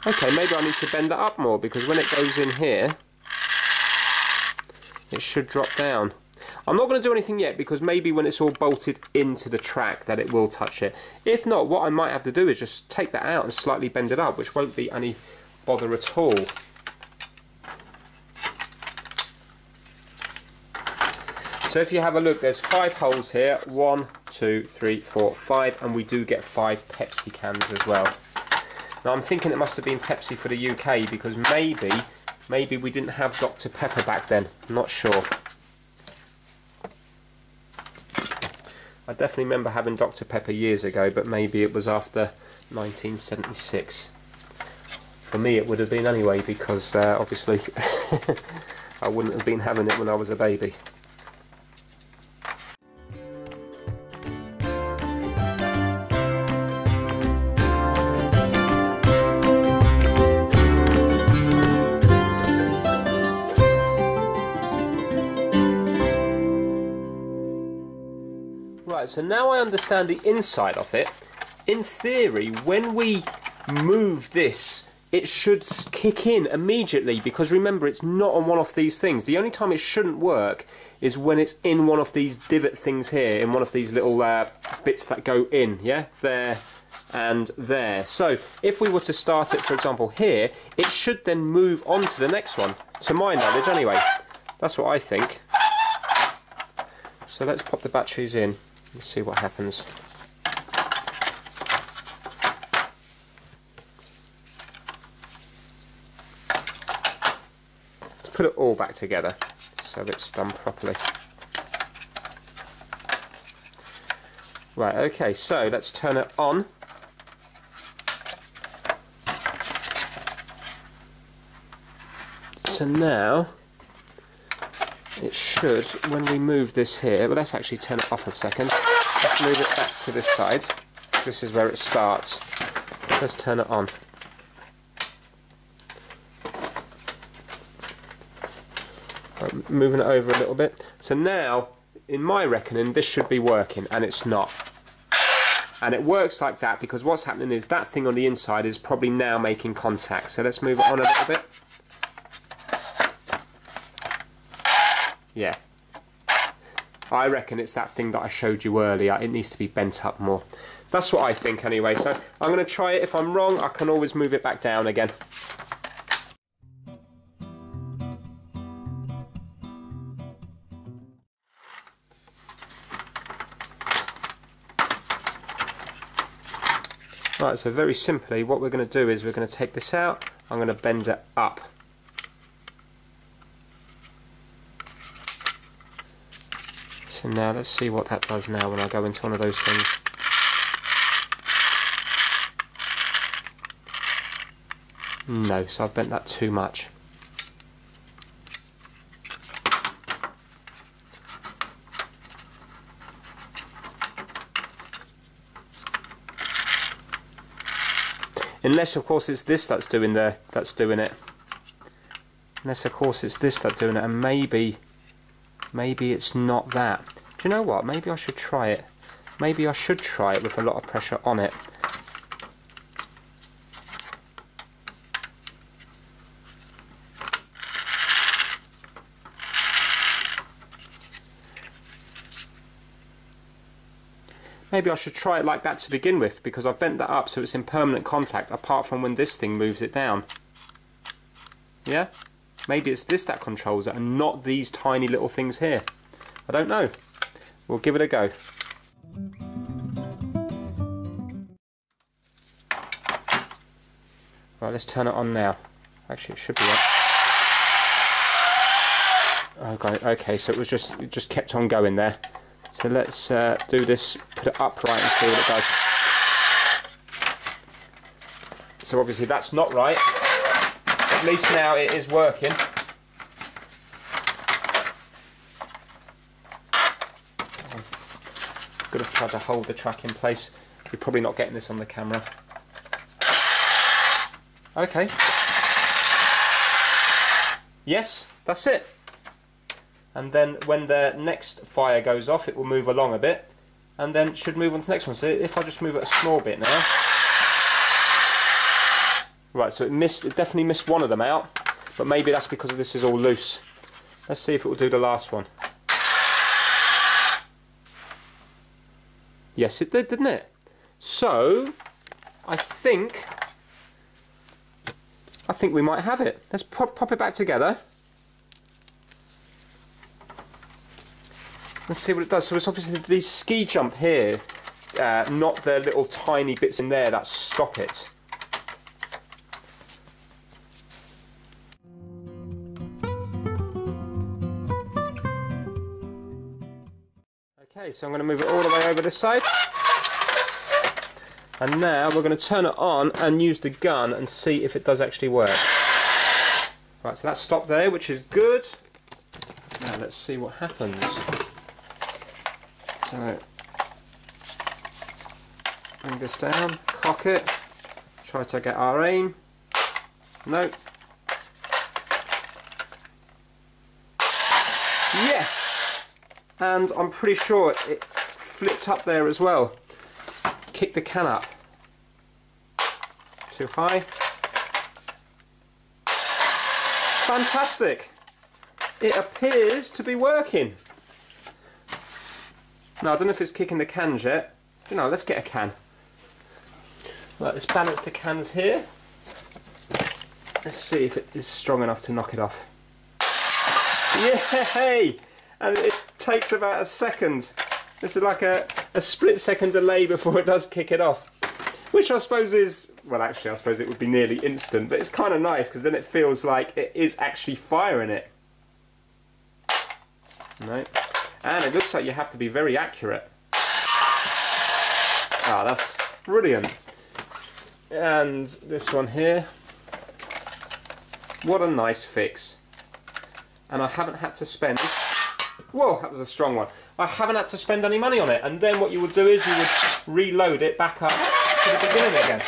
A: okay maybe I need to bend that up more because when it goes in here it should drop down I'm not going to do anything yet because maybe when it's all bolted into the track that it will touch it if not what I might have to do is just take that out and slightly bend it up which won't be any bother at all So if you have a look, there's five holes here. One, two, three, four, five, and we do get five Pepsi cans as well. Now I'm thinking it must have been Pepsi for the UK because maybe, maybe we didn't have Dr Pepper back then. I'm not sure. I definitely remember having Dr Pepper years ago, but maybe it was after 1976. For me it would have been anyway because uh, obviously I wouldn't have been having it when I was a baby. So now I understand the inside of it. In theory, when we move this, it should kick in immediately because remember, it's not on one of these things. The only time it shouldn't work is when it's in one of these divot things here, in one of these little uh, bits that go in, yeah? There and there. So, if we were to start it, for example, here, it should then move on to the next one, to my knowledge anyway. That's what I think. So let's pop the batteries in. Let's see what happens. Let's put it all back together so it's done properly. Right, okay, so let's turn it on. So now it should, when we move this here, well let's actually turn it off a second. Let's move it back to this side. This is where it starts. Let's turn it on. I'm moving it over a little bit. So now, in my reckoning, this should be working, and it's not. And it works like that because what's happening is that thing on the inside is probably now making contact. So let's move it on a little bit. Yeah. I reckon it's that thing that I showed you earlier. It needs to be bent up more. That's what I think anyway. So I'm going to try it. If I'm wrong, I can always move it back down again. Right, so very simply what we're going to do is we're going to take this out, I'm going to bend it up Now let's see what that does now when I go into one of those things. No, so I've bent that too much. Unless of course it's this that's doing the that's doing it. Unless of course it's this that's doing it and maybe maybe it's not that. Do you know what? Maybe I should try it. Maybe I should try it with a lot of pressure on it. Maybe I should try it like that to begin with because I've bent that up so it's in permanent contact apart from when this thing moves it down. Yeah? Maybe it's this that controls it and not these tiny little things here. I don't know. We'll give it a go. Right, let's turn it on now. Actually, it should be up. Okay, okay, so it was just it just kept on going there. So let's uh, do this, put it upright and see what it does. So obviously that's not right. At least now it is working. Tried to hold the track in place. You're probably not getting this on the camera. Okay. Yes, that's it. And then when the next fire goes off, it will move along a bit, and then should move on to the next one. So if I just move it a small bit now. Right, so it missed, it definitely missed one of them out, but maybe that's because this is all loose. Let's see if it will do the last one. Yes, it did, didn't it? So, I think I think we might have it. Let's pop, pop it back together. Let's see what it does. So it's obviously the ski jump here, uh, not the little tiny bits in there that stop it. Okay, so I'm going to move it all the way over this side. And now we're going to turn it on and use the gun and see if it does actually work. Right, so that's stopped there, which is good. Now let's see what happens. So, bring this down, cock it, try to get our aim. Nope. Yes! And I'm pretty sure it flipped up there as well kick the can up. Too high. Fantastic! It appears to be working. Now, I don't know if it's kicking the cans yet. You know, let's get a can. Right, let's balance the cans here. Let's see if it is strong enough to knock it off. Yay! And it takes about a second. This is like a a split second delay before it does kick it off. Which I suppose is, well actually I suppose it would be nearly instant, but it's kind of nice because then it feels like it is actually firing it. No. And it looks like you have to be very accurate. Ah, that's brilliant. And this one here. What a nice fix. And I haven't had to spend... Whoa, that was a strong one. I haven't had to spend any money on it. And then what you would do is you would reload it back up to the beginning again.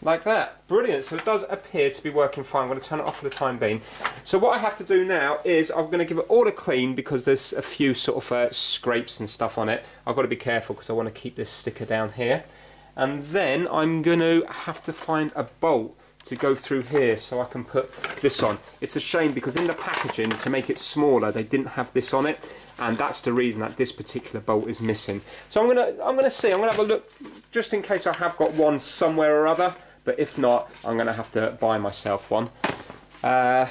A: Like that. Brilliant. So it does appear to be working fine. I'm going to turn it off for the time being. So what I have to do now is I'm going to give it all a clean because there's a few sort of uh, scrapes and stuff on it. I've got to be careful because I want to keep this sticker down here. And then I'm going to have to find a bolt to go through here so I can put this on. It's a shame because in the packaging to make it smaller they didn't have this on it and that's the reason that this particular bolt is missing. So I'm gonna I'm gonna see I'm gonna have a look just in case I have got one somewhere or other but if not I'm gonna have to buy myself one. Uh,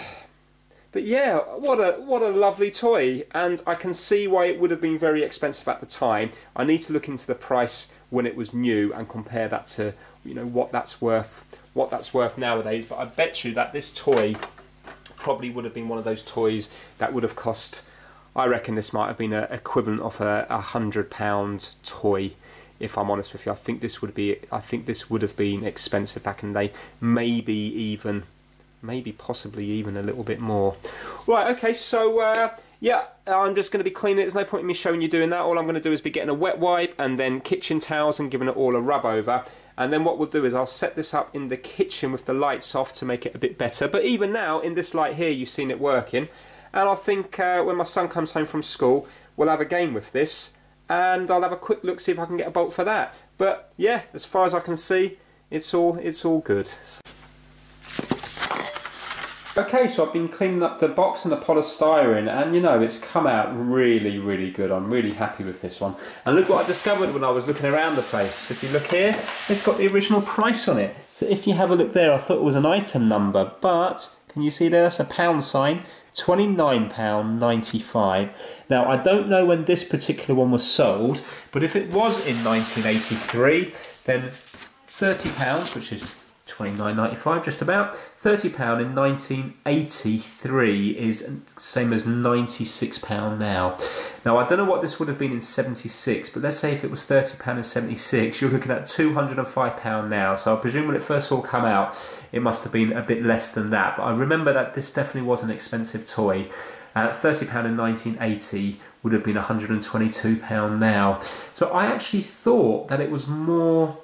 A: but yeah, what a what a lovely toy, and I can see why it would have been very expensive at the time. I need to look into the price when it was new and compare that to you know what that's worth what that's worth nowadays, but I bet you that this toy probably would have been one of those toys that would have cost, I reckon this might have been an equivalent of a, a hundred pound toy if I'm honest with you. I think this would be I think this would have been expensive back in the day. Maybe even maybe possibly even a little bit more. Right, okay, so uh, yeah, I'm just going to be cleaning it. There's no point in me showing you doing that. All I'm going to do is be getting a wet wipe and then kitchen towels and giving it all a rub over. And then what we'll do is I'll set this up in the kitchen with the lights off to make it a bit better. But even now, in this light here, you've seen it working. And I think uh, when my son comes home from school, we'll have a game with this. And I'll have a quick look, see if I can get a bolt for that. But yeah, as far as I can see, it's all, it's all good. Okay, so I've been cleaning up the box and the polystyrene and you know, it's come out really, really good. I'm really happy with this one. And look what I discovered when I was looking around the place. If you look here, it's got the original price on it. So if you have a look there, I thought it was an item number, but can you see there? That's a pound sign. £29.95. Now, I don't know when this particular one was sold, but if it was in 1983, then £30, which is 29.95 just about. £30 in 1983 is same as £96 now. Now I don't know what this would have been in 76 but let's say if it was £30 in 76 you're looking at £205 now so I presume when it first all come out it must have been a bit less than that but I remember that this definitely was an expensive toy. Uh, £30 in 1980 would have been £122 now. So I actually thought that it was more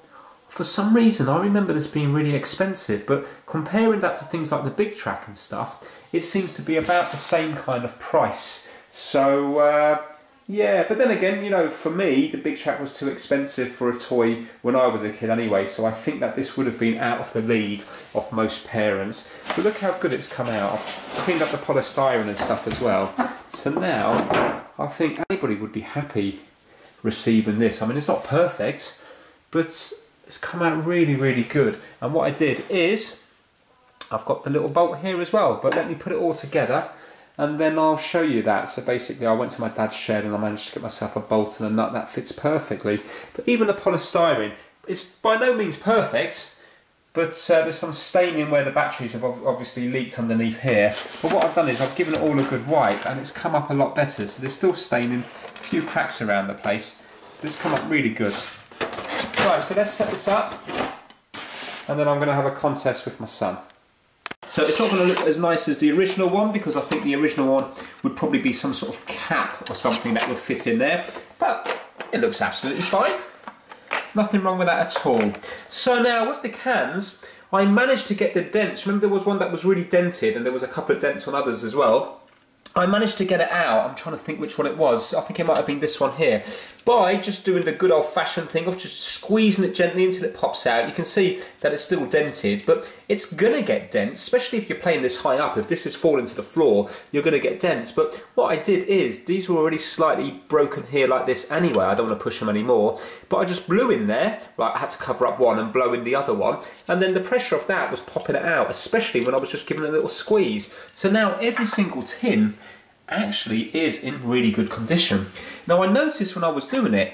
A: for some reason, I remember this being really expensive, but comparing that to things like the Big Trak and stuff, it seems to be about the same kind of price. So, uh, yeah, but then again, you know, for me, the Big Trak was too expensive for a toy when I was a kid anyway, so I think that this would have been out of the league of most parents. But look how good it's come out. I've cleaned up the polystyrene and stuff as well. So now, I think anybody would be happy receiving this. I mean, it's not perfect, but it's come out really, really good. And what I did is, I've got the little bolt here as well, but let me put it all together and then I'll show you that. So basically I went to my dad's shed and I managed to get myself a bolt and a nut that fits perfectly. But even the polystyrene, it's by no means perfect, but uh, there's some staining where the batteries have obviously leaked underneath here. But what I've done is I've given it all a good wipe and it's come up a lot better. So there's still staining, a few cracks around the place, but it's come up really good. Right, so let's set this up and then I'm going to have a contest with my son. So it's not going to look as nice as the original one because I think the original one would probably be some sort of cap or something that would fit in there, but it looks absolutely fine. Nothing wrong with that at all. So now with the cans, I managed to get the dents. Remember there was one that was really dented and there was a couple of dents on others as well. I managed to get it out. I'm trying to think which one it was. I think it might have been this one here. By just doing the good old fashioned thing of just squeezing it gently until it pops out. You can see that it's still dented, but it's gonna get dents, especially if you're playing this high up. If this is falling to the floor, you're gonna get dents. But what I did is, these were already slightly broken here like this anyway. I don't wanna push them anymore. But I just blew in there. Right, I had to cover up one and blow in the other one. And then the pressure of that was popping it out, especially when I was just giving it a little squeeze. So now every single tin actually is in really good condition. Now I noticed when I was doing it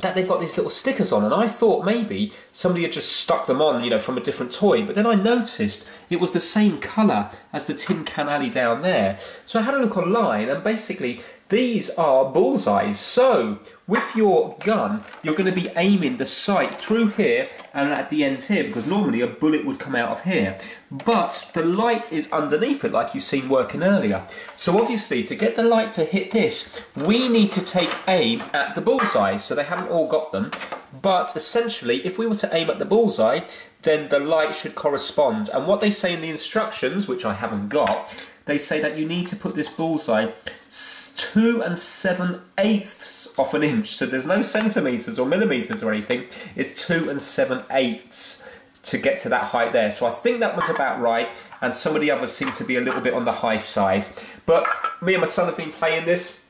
A: that they've got these little stickers on and I thought maybe somebody had just stuck them on, you know, from a different toy, but then I noticed it was the same colour as the Tin Can Alley down there. So I had a look online and basically these are bullseyes. So with your gun, you're going to be aiming the sight through here and at the end here because normally a bullet would come out of here. But the light is underneath it like you've seen working earlier. So obviously to get the light to hit this, we need to take aim at the bullseye. So they haven't all got them. But essentially, if we were to aim at the bullseye, then the light should correspond. And what they say in the instructions, which I haven't got, they say that you need to put this bullseye two and seven eighths off an inch. So there's no centimetres or millimetres or anything. It's two and seven eighths to get to that height there. So I think that was about right. And some of the others seem to be a little bit on the high side. But me and my son have been playing this.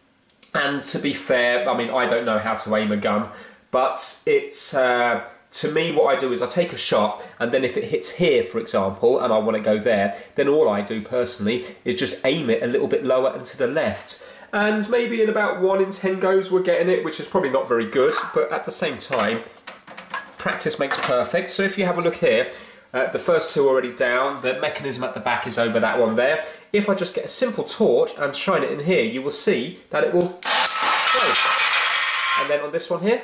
A: And to be fair, I mean, I don't know how to aim a gun. But it's... Uh, to me, what I do is I take a shot, and then if it hits here, for example, and I want to go there, then all I do personally is just aim it a little bit lower and to the left. And maybe in about one in ten goes we're getting it, which is probably not very good, but at the same time, practice makes perfect. So if you have a look here, uh, the first two already down, the mechanism at the back is over that one there. If I just get a simple torch and shine it in here, you will see that it will. And then on this one here,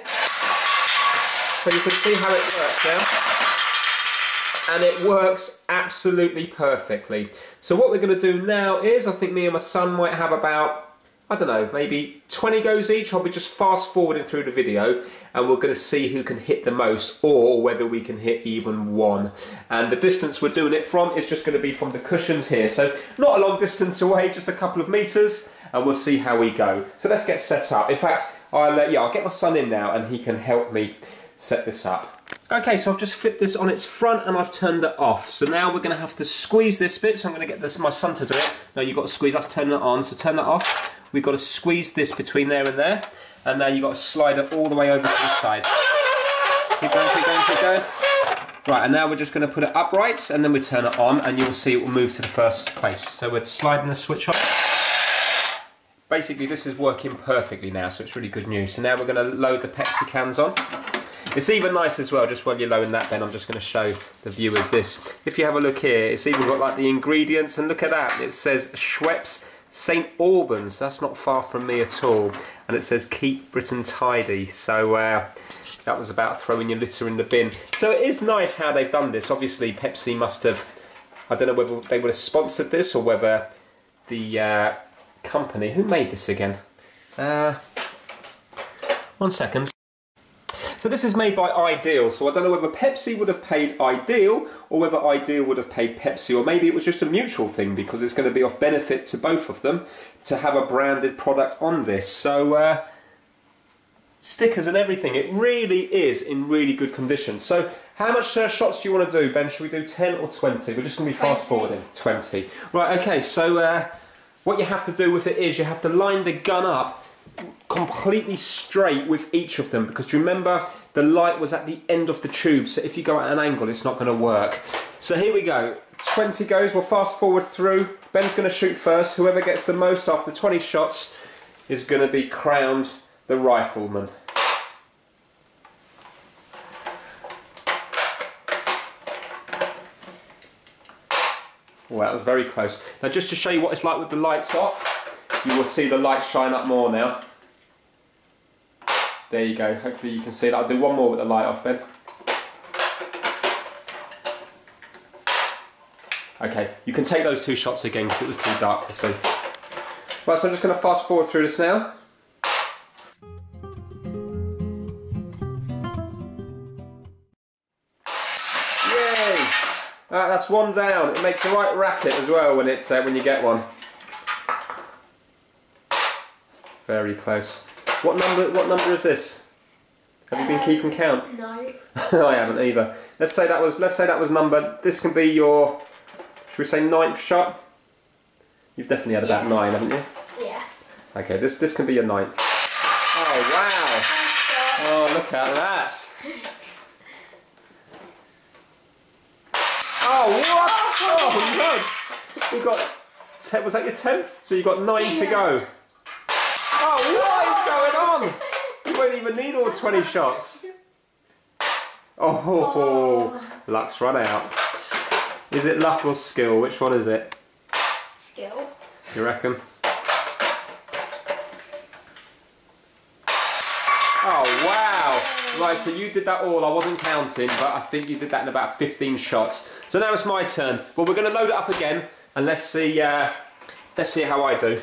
A: so you can see how it works now. And it works absolutely perfectly. So what we're going to do now is, I think me and my son might have about, I don't know, maybe 20 goes each. I'll be just fast forwarding through the video and we're going to see who can hit the most or whether we can hit even one. And the distance we're doing it from is just going to be from the cushions here. So not a long distance away, just a couple of meters and we'll see how we go. So let's get set up. In fact, I'll, uh, yeah, I'll get my son in now and he can help me set this up. Okay, so I've just flipped this on its front and I've turned it off. So now we're going to have to squeeze this bit. So I'm going to get this my son to do it. No, you've got to squeeze. That's turning it on. So turn that off. We've got to squeeze this between there and there. And now you've got to slide it all the way over to the side. Keep going, keep going, keep going. Right, and now we're just going to put it upright and then we turn it on and you'll see it will move to the first place. So we're sliding the switch on. Basically, this is working perfectly now, so it's really good news. So now we're going to load the Pepsi cans on. It's even nice as well, just while you're loading that then, I'm just going to show the viewers this. If you have a look here, it's even got like the ingredients, and look at that, it says Schweppes St Albans, that's not far from me at all. And it says keep Britain tidy, so uh, that was about throwing your litter in the bin. So it is nice how they've done this. Obviously Pepsi must have, I don't know whether they would have sponsored this or whether the uh, company, who made this again? Uh, one second. So this is made by Ideal, so I don't know whether Pepsi would have paid Ideal or whether Ideal would have paid Pepsi, or maybe it was just a mutual thing because it's going to be of benefit to both of them to have a branded product on this. So uh, stickers and everything, it really is in really good condition. So how much uh, shots do you want to do, Ben? Should we do 10 or 20? We're just going to be fast forwarding. 20. Right, okay, so uh, what you have to do with it is you have to line the gun up completely straight with each of them because remember the light was at the end of the tube so if you go at an angle it's not going to work. So here we go, 20 goes, we'll fast forward through, Ben's going to shoot first, whoever gets the most after 20 shots is going to be crowned the rifleman. Well, very close. Now just to show you what it's like with the lights off, you will see the light shine up more now. There you go, hopefully you can see that. I'll do one more with the light off then. Okay, you can take those two shots again because it was too dark to see. Right, so I'm just going to fast forward through this now. Yay! That's one down. It makes the right racket as well when it's uh, when you get one. Very close. What number? What number is this? Have you been keeping count?
B: Uh, no.
A: I haven't either. Let's say that was. Let's say that was number. This can be your. Should we say ninth shot? You've definitely had about
B: Yeah.
A: nine, haven't you?
B: Yeah.
A: Okay. This this can be your ninth. Oh wow! Oh look at that! Oh what? Oh no! You got. Was that your tenth? So you got nine to go. Oh, what is going on? You won't even need all 20 shots. Oh, luck's run out. Is it luck or skill? Which one is it?
B: Skill.
A: You reckon? Oh, wow. Right, so you did that all. I wasn't counting, but I think you did that in about 15 shots. So now it's my turn. Well, we're going to load it up again, and let's see, uh, let's see how I do.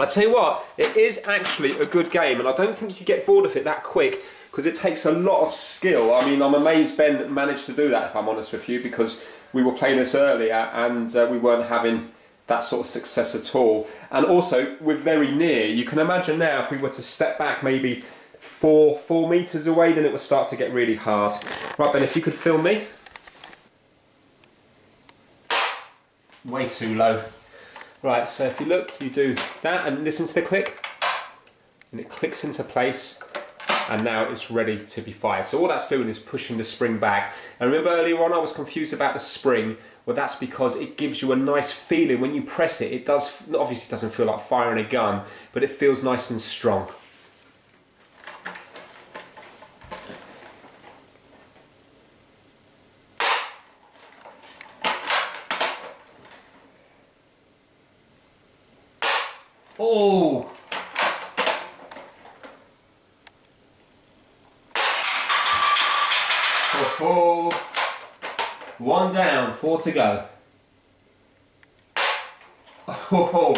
A: I tell you what, it is actually a good game, and I don't think you get bored of it that quick because it takes a lot of skill. I mean, I'm amazed Ben managed to do that, if I'm honest with you, because we were playing this earlier and uh, we weren't having that sort of success at all. And also, we're very near. You can imagine now if we were to step back maybe four four meters away, then it would start to get really hard. Right, Ben, if you could film me. Way too low. Right, so if you look, you do that and listen to the click, and it clicks into place, and now it's ready to be fired. So all that's doing is pushing the spring back. And remember earlier on I was confused about the spring. Well, that's because it gives you a nice feeling when you press it. It does obviously doesn't feel like firing a gun, but it feels nice and strong. Oh. oh! Oh, one down, four to go. Oh,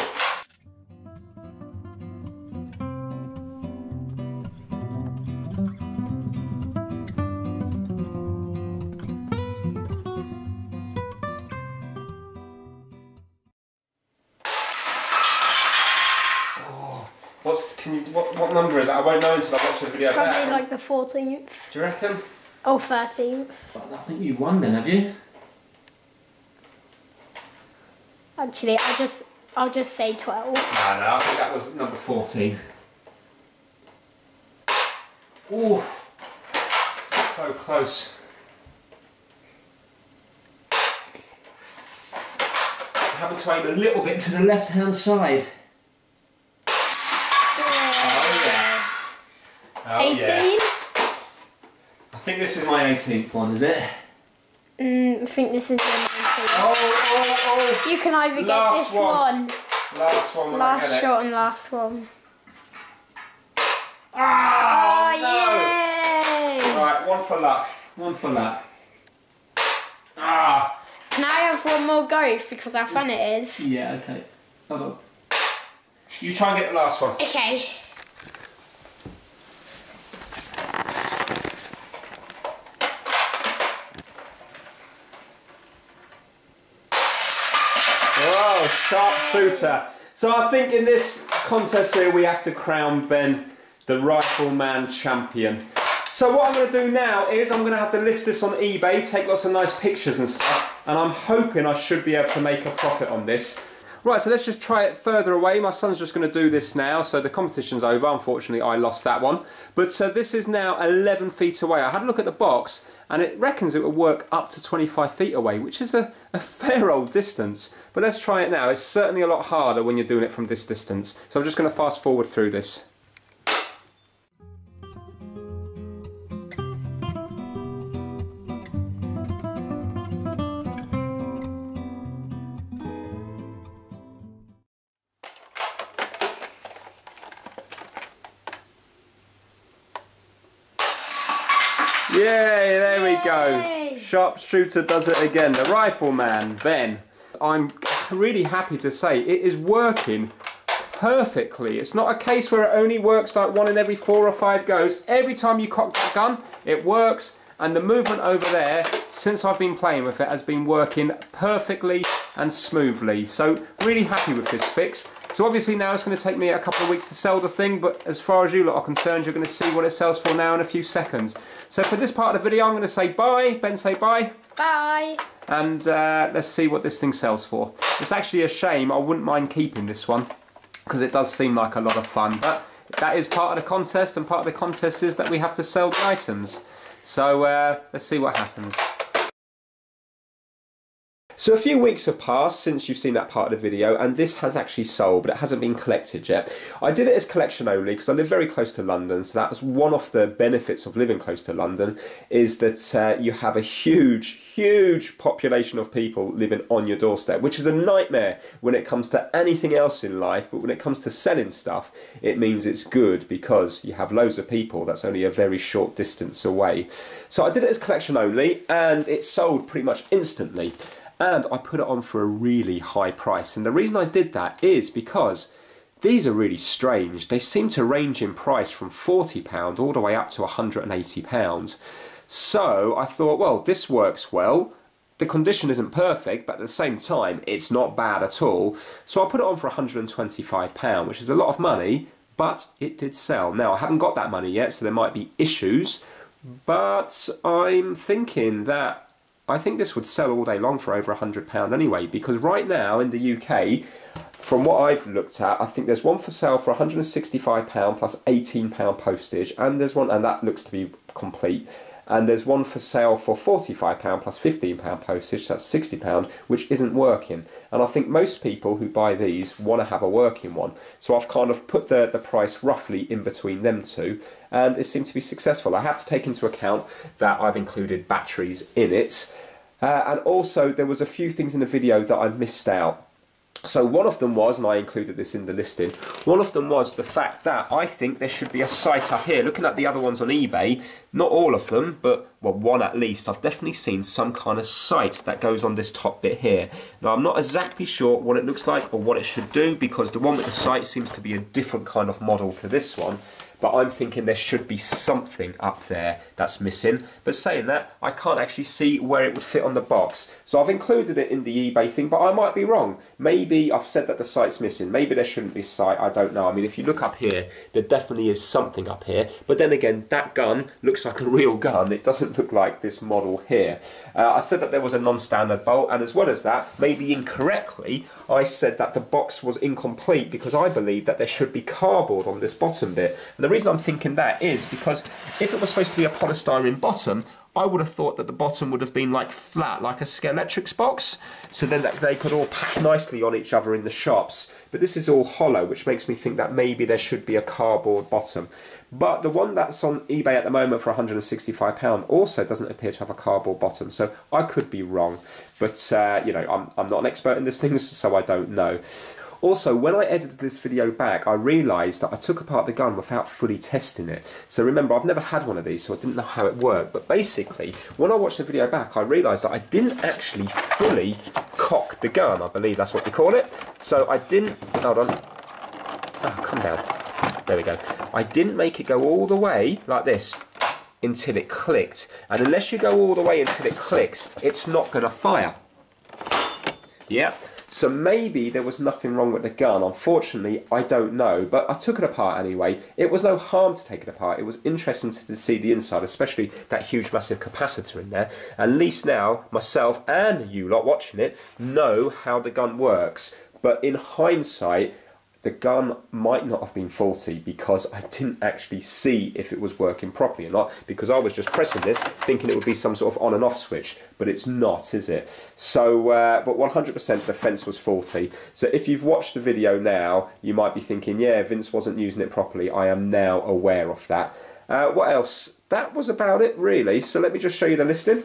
A: I won't know until I watch the video
B: Probably
A: back.
B: like the 14th
A: Do you reckon?
B: or 13th.
A: I think you've won then, have you?
B: Actually, I just I'll just say 12.
A: No, no, I think that was number 14. Ooh, so close. Having to aim a little bit to the left hand side. Oh
B: 18?
A: yeah. I think this is my 18th one, is it?
B: Mm, I think this is the 19th.
A: Oh, oh,
B: You can either get this
A: one.
B: one,
A: oh. Last one
B: last shot and last one.
A: Ah,
B: Oh,
A: no.
B: yay!
A: Right, one for luck. One for luck. Ah.
B: Can I have one more go because how fun it is?
A: Yeah, okay. On. You try and get the last one.
B: Okay.
A: Oh, sharpshooter. So I think in this contest here we have to crown Ben the rifleman champion. So what I'm going to do now is I'm going to have to list this on eBay, take lots of nice pictures and stuff, and I'm hoping I should be able to make a profit on this. Right, so let's just try it further away. My son's just going to do this now, so the competition's over. Unfortunately, I lost that one. But uh, this is now 11 feet away. I had a look at the box, and it reckons it will work up to 25 feet away, which is a, a fair old distance. But let's try it now. It's certainly a lot harder when you're doing it from this distance. So I'm just going to fast forward through this. Yay, there we go. Sharpshooter does it again. The rifleman, Ben. I'm really happy to say it is working perfectly. It's not a case where it only works like one in every four or five goes. Every time you cock the gun, it works. And the movement over there, since I've been playing with it, has been working perfectly and smoothly. So really happy with this fix. So obviously now it's going to take me a couple of weeks to sell the thing, but as far as you lot are concerned, you're going to see what it sells for now in a few seconds. So for this part of the video, I'm going to say bye. Ben, say bye.
B: Bye.
A: And uh, let's see what this thing sells for. It's actually a shame. I wouldn't mind keeping this one because it does seem like a lot of fun. But that is part of the contest, and part of the contest is that we have to sell the items. So uh, let's see what happens. So a few weeks have passed since you've seen that part of the video and this has actually sold but it hasn't been collected yet. I did it as collection only because I live very close to London so that's one of the benefits of living close to London is that uh, you have a huge huge population of people living on your doorstep which is a nightmare when it comes to anything else in life but when it comes to selling stuff it means it's good because you have loads of people that's only a very short distance away. So I did it as collection only and it sold pretty much instantly and I put it on for a really high price. And the reason I did that is because these are really strange. They seem to range in price from £40 all the way up to £180. So I thought, well, this works well. The condition isn't perfect, but at the same time, it's not bad at all. So I put it on for £125, which is a lot of money, but it did sell. Now, I haven't got that money yet, so there might be issues, but I'm thinking that I think this would sell all day long for over £100 anyway, because right now in the UK, from what I've looked at, I think there's one for sale for £165 plus £18 postage, and there's one, and that looks to be complete. And there's one for sale for £45 plus £15 postage, that's £60, which isn't working. And I think most people who buy these want to have a working one. So I've kind of put the, the price roughly in between them two, and it seemed to be successful. I have to take into account that I've included batteries in it. Uh, and also, there was a few things in the video that I missed out. So one of them was, and I included this in the listing, one of them was the fact that I think there should be a sight up here. Looking at the other ones on eBay, not all of them, but well, one at least, I've definitely seen some kind of sight that goes on this top bit here. Now, I'm not exactly sure what it looks like or what it should do because the one with the sight seems to be a different kind of model to this one. But I'm thinking there should be something up there that's missing. But saying that, I can't actually see where it would fit on the box. So I've included it in the eBay thing, but I might be wrong. Maybe I've said that the sight's missing. Maybe there shouldn't be a sight, I don't know. I mean, if you look up here, there definitely is something up here. But then again, that gun looks like a real gun. It doesn't look like this model here. Uh, I said that there was a non-standard bolt, and as well as that, maybe incorrectly, I said that the box was incomplete because I believe that there should be cardboard on this bottom bit. And the reason I'm thinking that is because if it was supposed to be a polystyrene bottom, I would have thought that the bottom would have been like flat, like a Scalextric box, so then that they could all pack nicely on each other in the shops. But this is all hollow, which makes me think that maybe there should be a cardboard bottom. But the one that's on eBay at the moment for £165 also doesn't appear to have a cardboard bottom, so I could be wrong. But, uh, you know, I'm, I'm not an expert in these things, so I don't know. Also, when I edited this video back, I realised that I took apart the gun without fully testing it. So remember, I've never had one of these, so I didn't know how it worked. But basically, when I watched the video back, I realised that I didn't actually fully cock the gun. I believe that's what they call it. So I didn't... Hold on. Oh, come down. There we go. I didn't make it go all the way like this until it clicked. And unless you go all the way until it clicks, it's not going to fire. Yeah. So maybe there was nothing wrong with the gun. Unfortunately, I don't know. But I took it apart anyway. It was no harm to take it apart. It was interesting to see the inside, especially that huge, massive capacitor in there. At least now, myself and you lot watching it know how the gun works. But in hindsight, the gun might not have been faulty because I didn't actually see if it was working properly or not because I was just pressing this thinking it would be some sort of on and off switch but it's not is it? So uh, but 100% the fence was faulty. So if you've watched the video now you might be thinking yeah Vince wasn't using it properly. I am now aware of that. Uh, what else? That was about it really. So let me just show you the listing.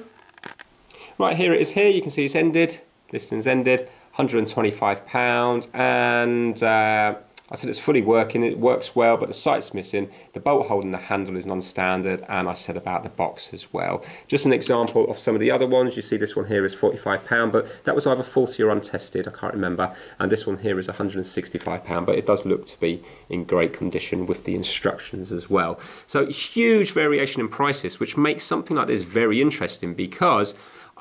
A: Right here it is here. You can see it's ended. Listing's ended 125 pounds and uh, I said it's fully working, it works well, but the sight's missing. The bolt holding the handle is non-standard, and I said about the box as well. Just an example of some of the other ones. You see this one here is £45, but that was either 40 or untested, I can't remember. And this one here is £165, but it does look to be in great condition with the instructions as well. So huge variation in prices, which makes something like this very interesting because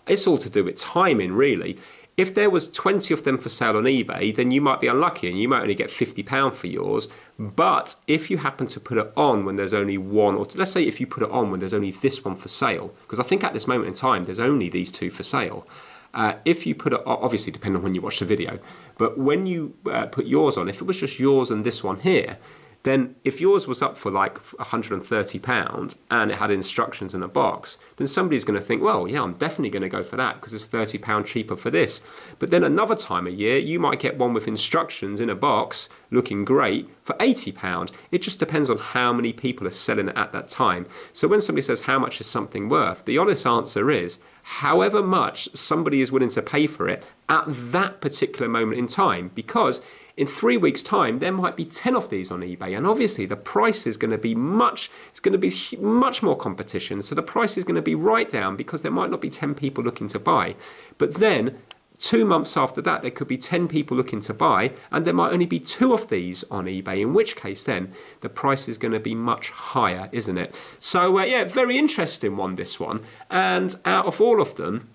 A: it's all to do with timing, really if there was 20 of them for sale on eBay, then you might be unlucky and you might only get £50 for yours. But if you happen to put it on when there's only one, or let's say if you put it on when there's only this one for sale, because I think at this moment in time there's only these two for sale. Uh, if you put it, obviously depending on when you watch the video, but when you uh, put yours on, if it was just yours and this one here, then if yours was up for like 130 pounds and it had instructions in a box then somebody's going to think well yeah i'm definitely going to go for that because it's 30 pound cheaper for this. But then another time a year you might get one with instructions in a box looking great for 80 pound. It just depends on how many people are selling it at that time. So when somebody says how much is something worth? the honest answer is however much somebody is willing to pay for it at that particular moment in time because in three weeks' time, there might be 10 of these on eBay. And obviously, the price is going to be much, it's going to be much more competition. So the price is going to be right down because there might not be 10 people looking to buy. But then, two months after that, there could be 10 people looking to buy, and there might only be two of these on eBay, in which case, then the price is going to be much higher, isn't it? So, uh, yeah, very interesting one, this one. And out of all of them,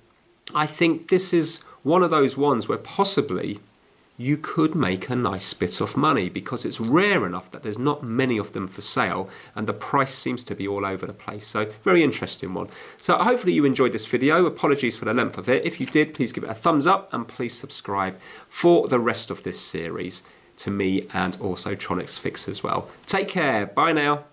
A: I think this is one of those ones where possibly you could make a nice bit of money because it's rare enough that there's not many of them for sale and the price seems to be all over the place. So very interesting one. So hopefully you enjoyed this video. Apologies for the length of it. If you did, please give it a thumbs up and please subscribe for the rest of this series to me and also TronicsFix as well. Take care. Bye now.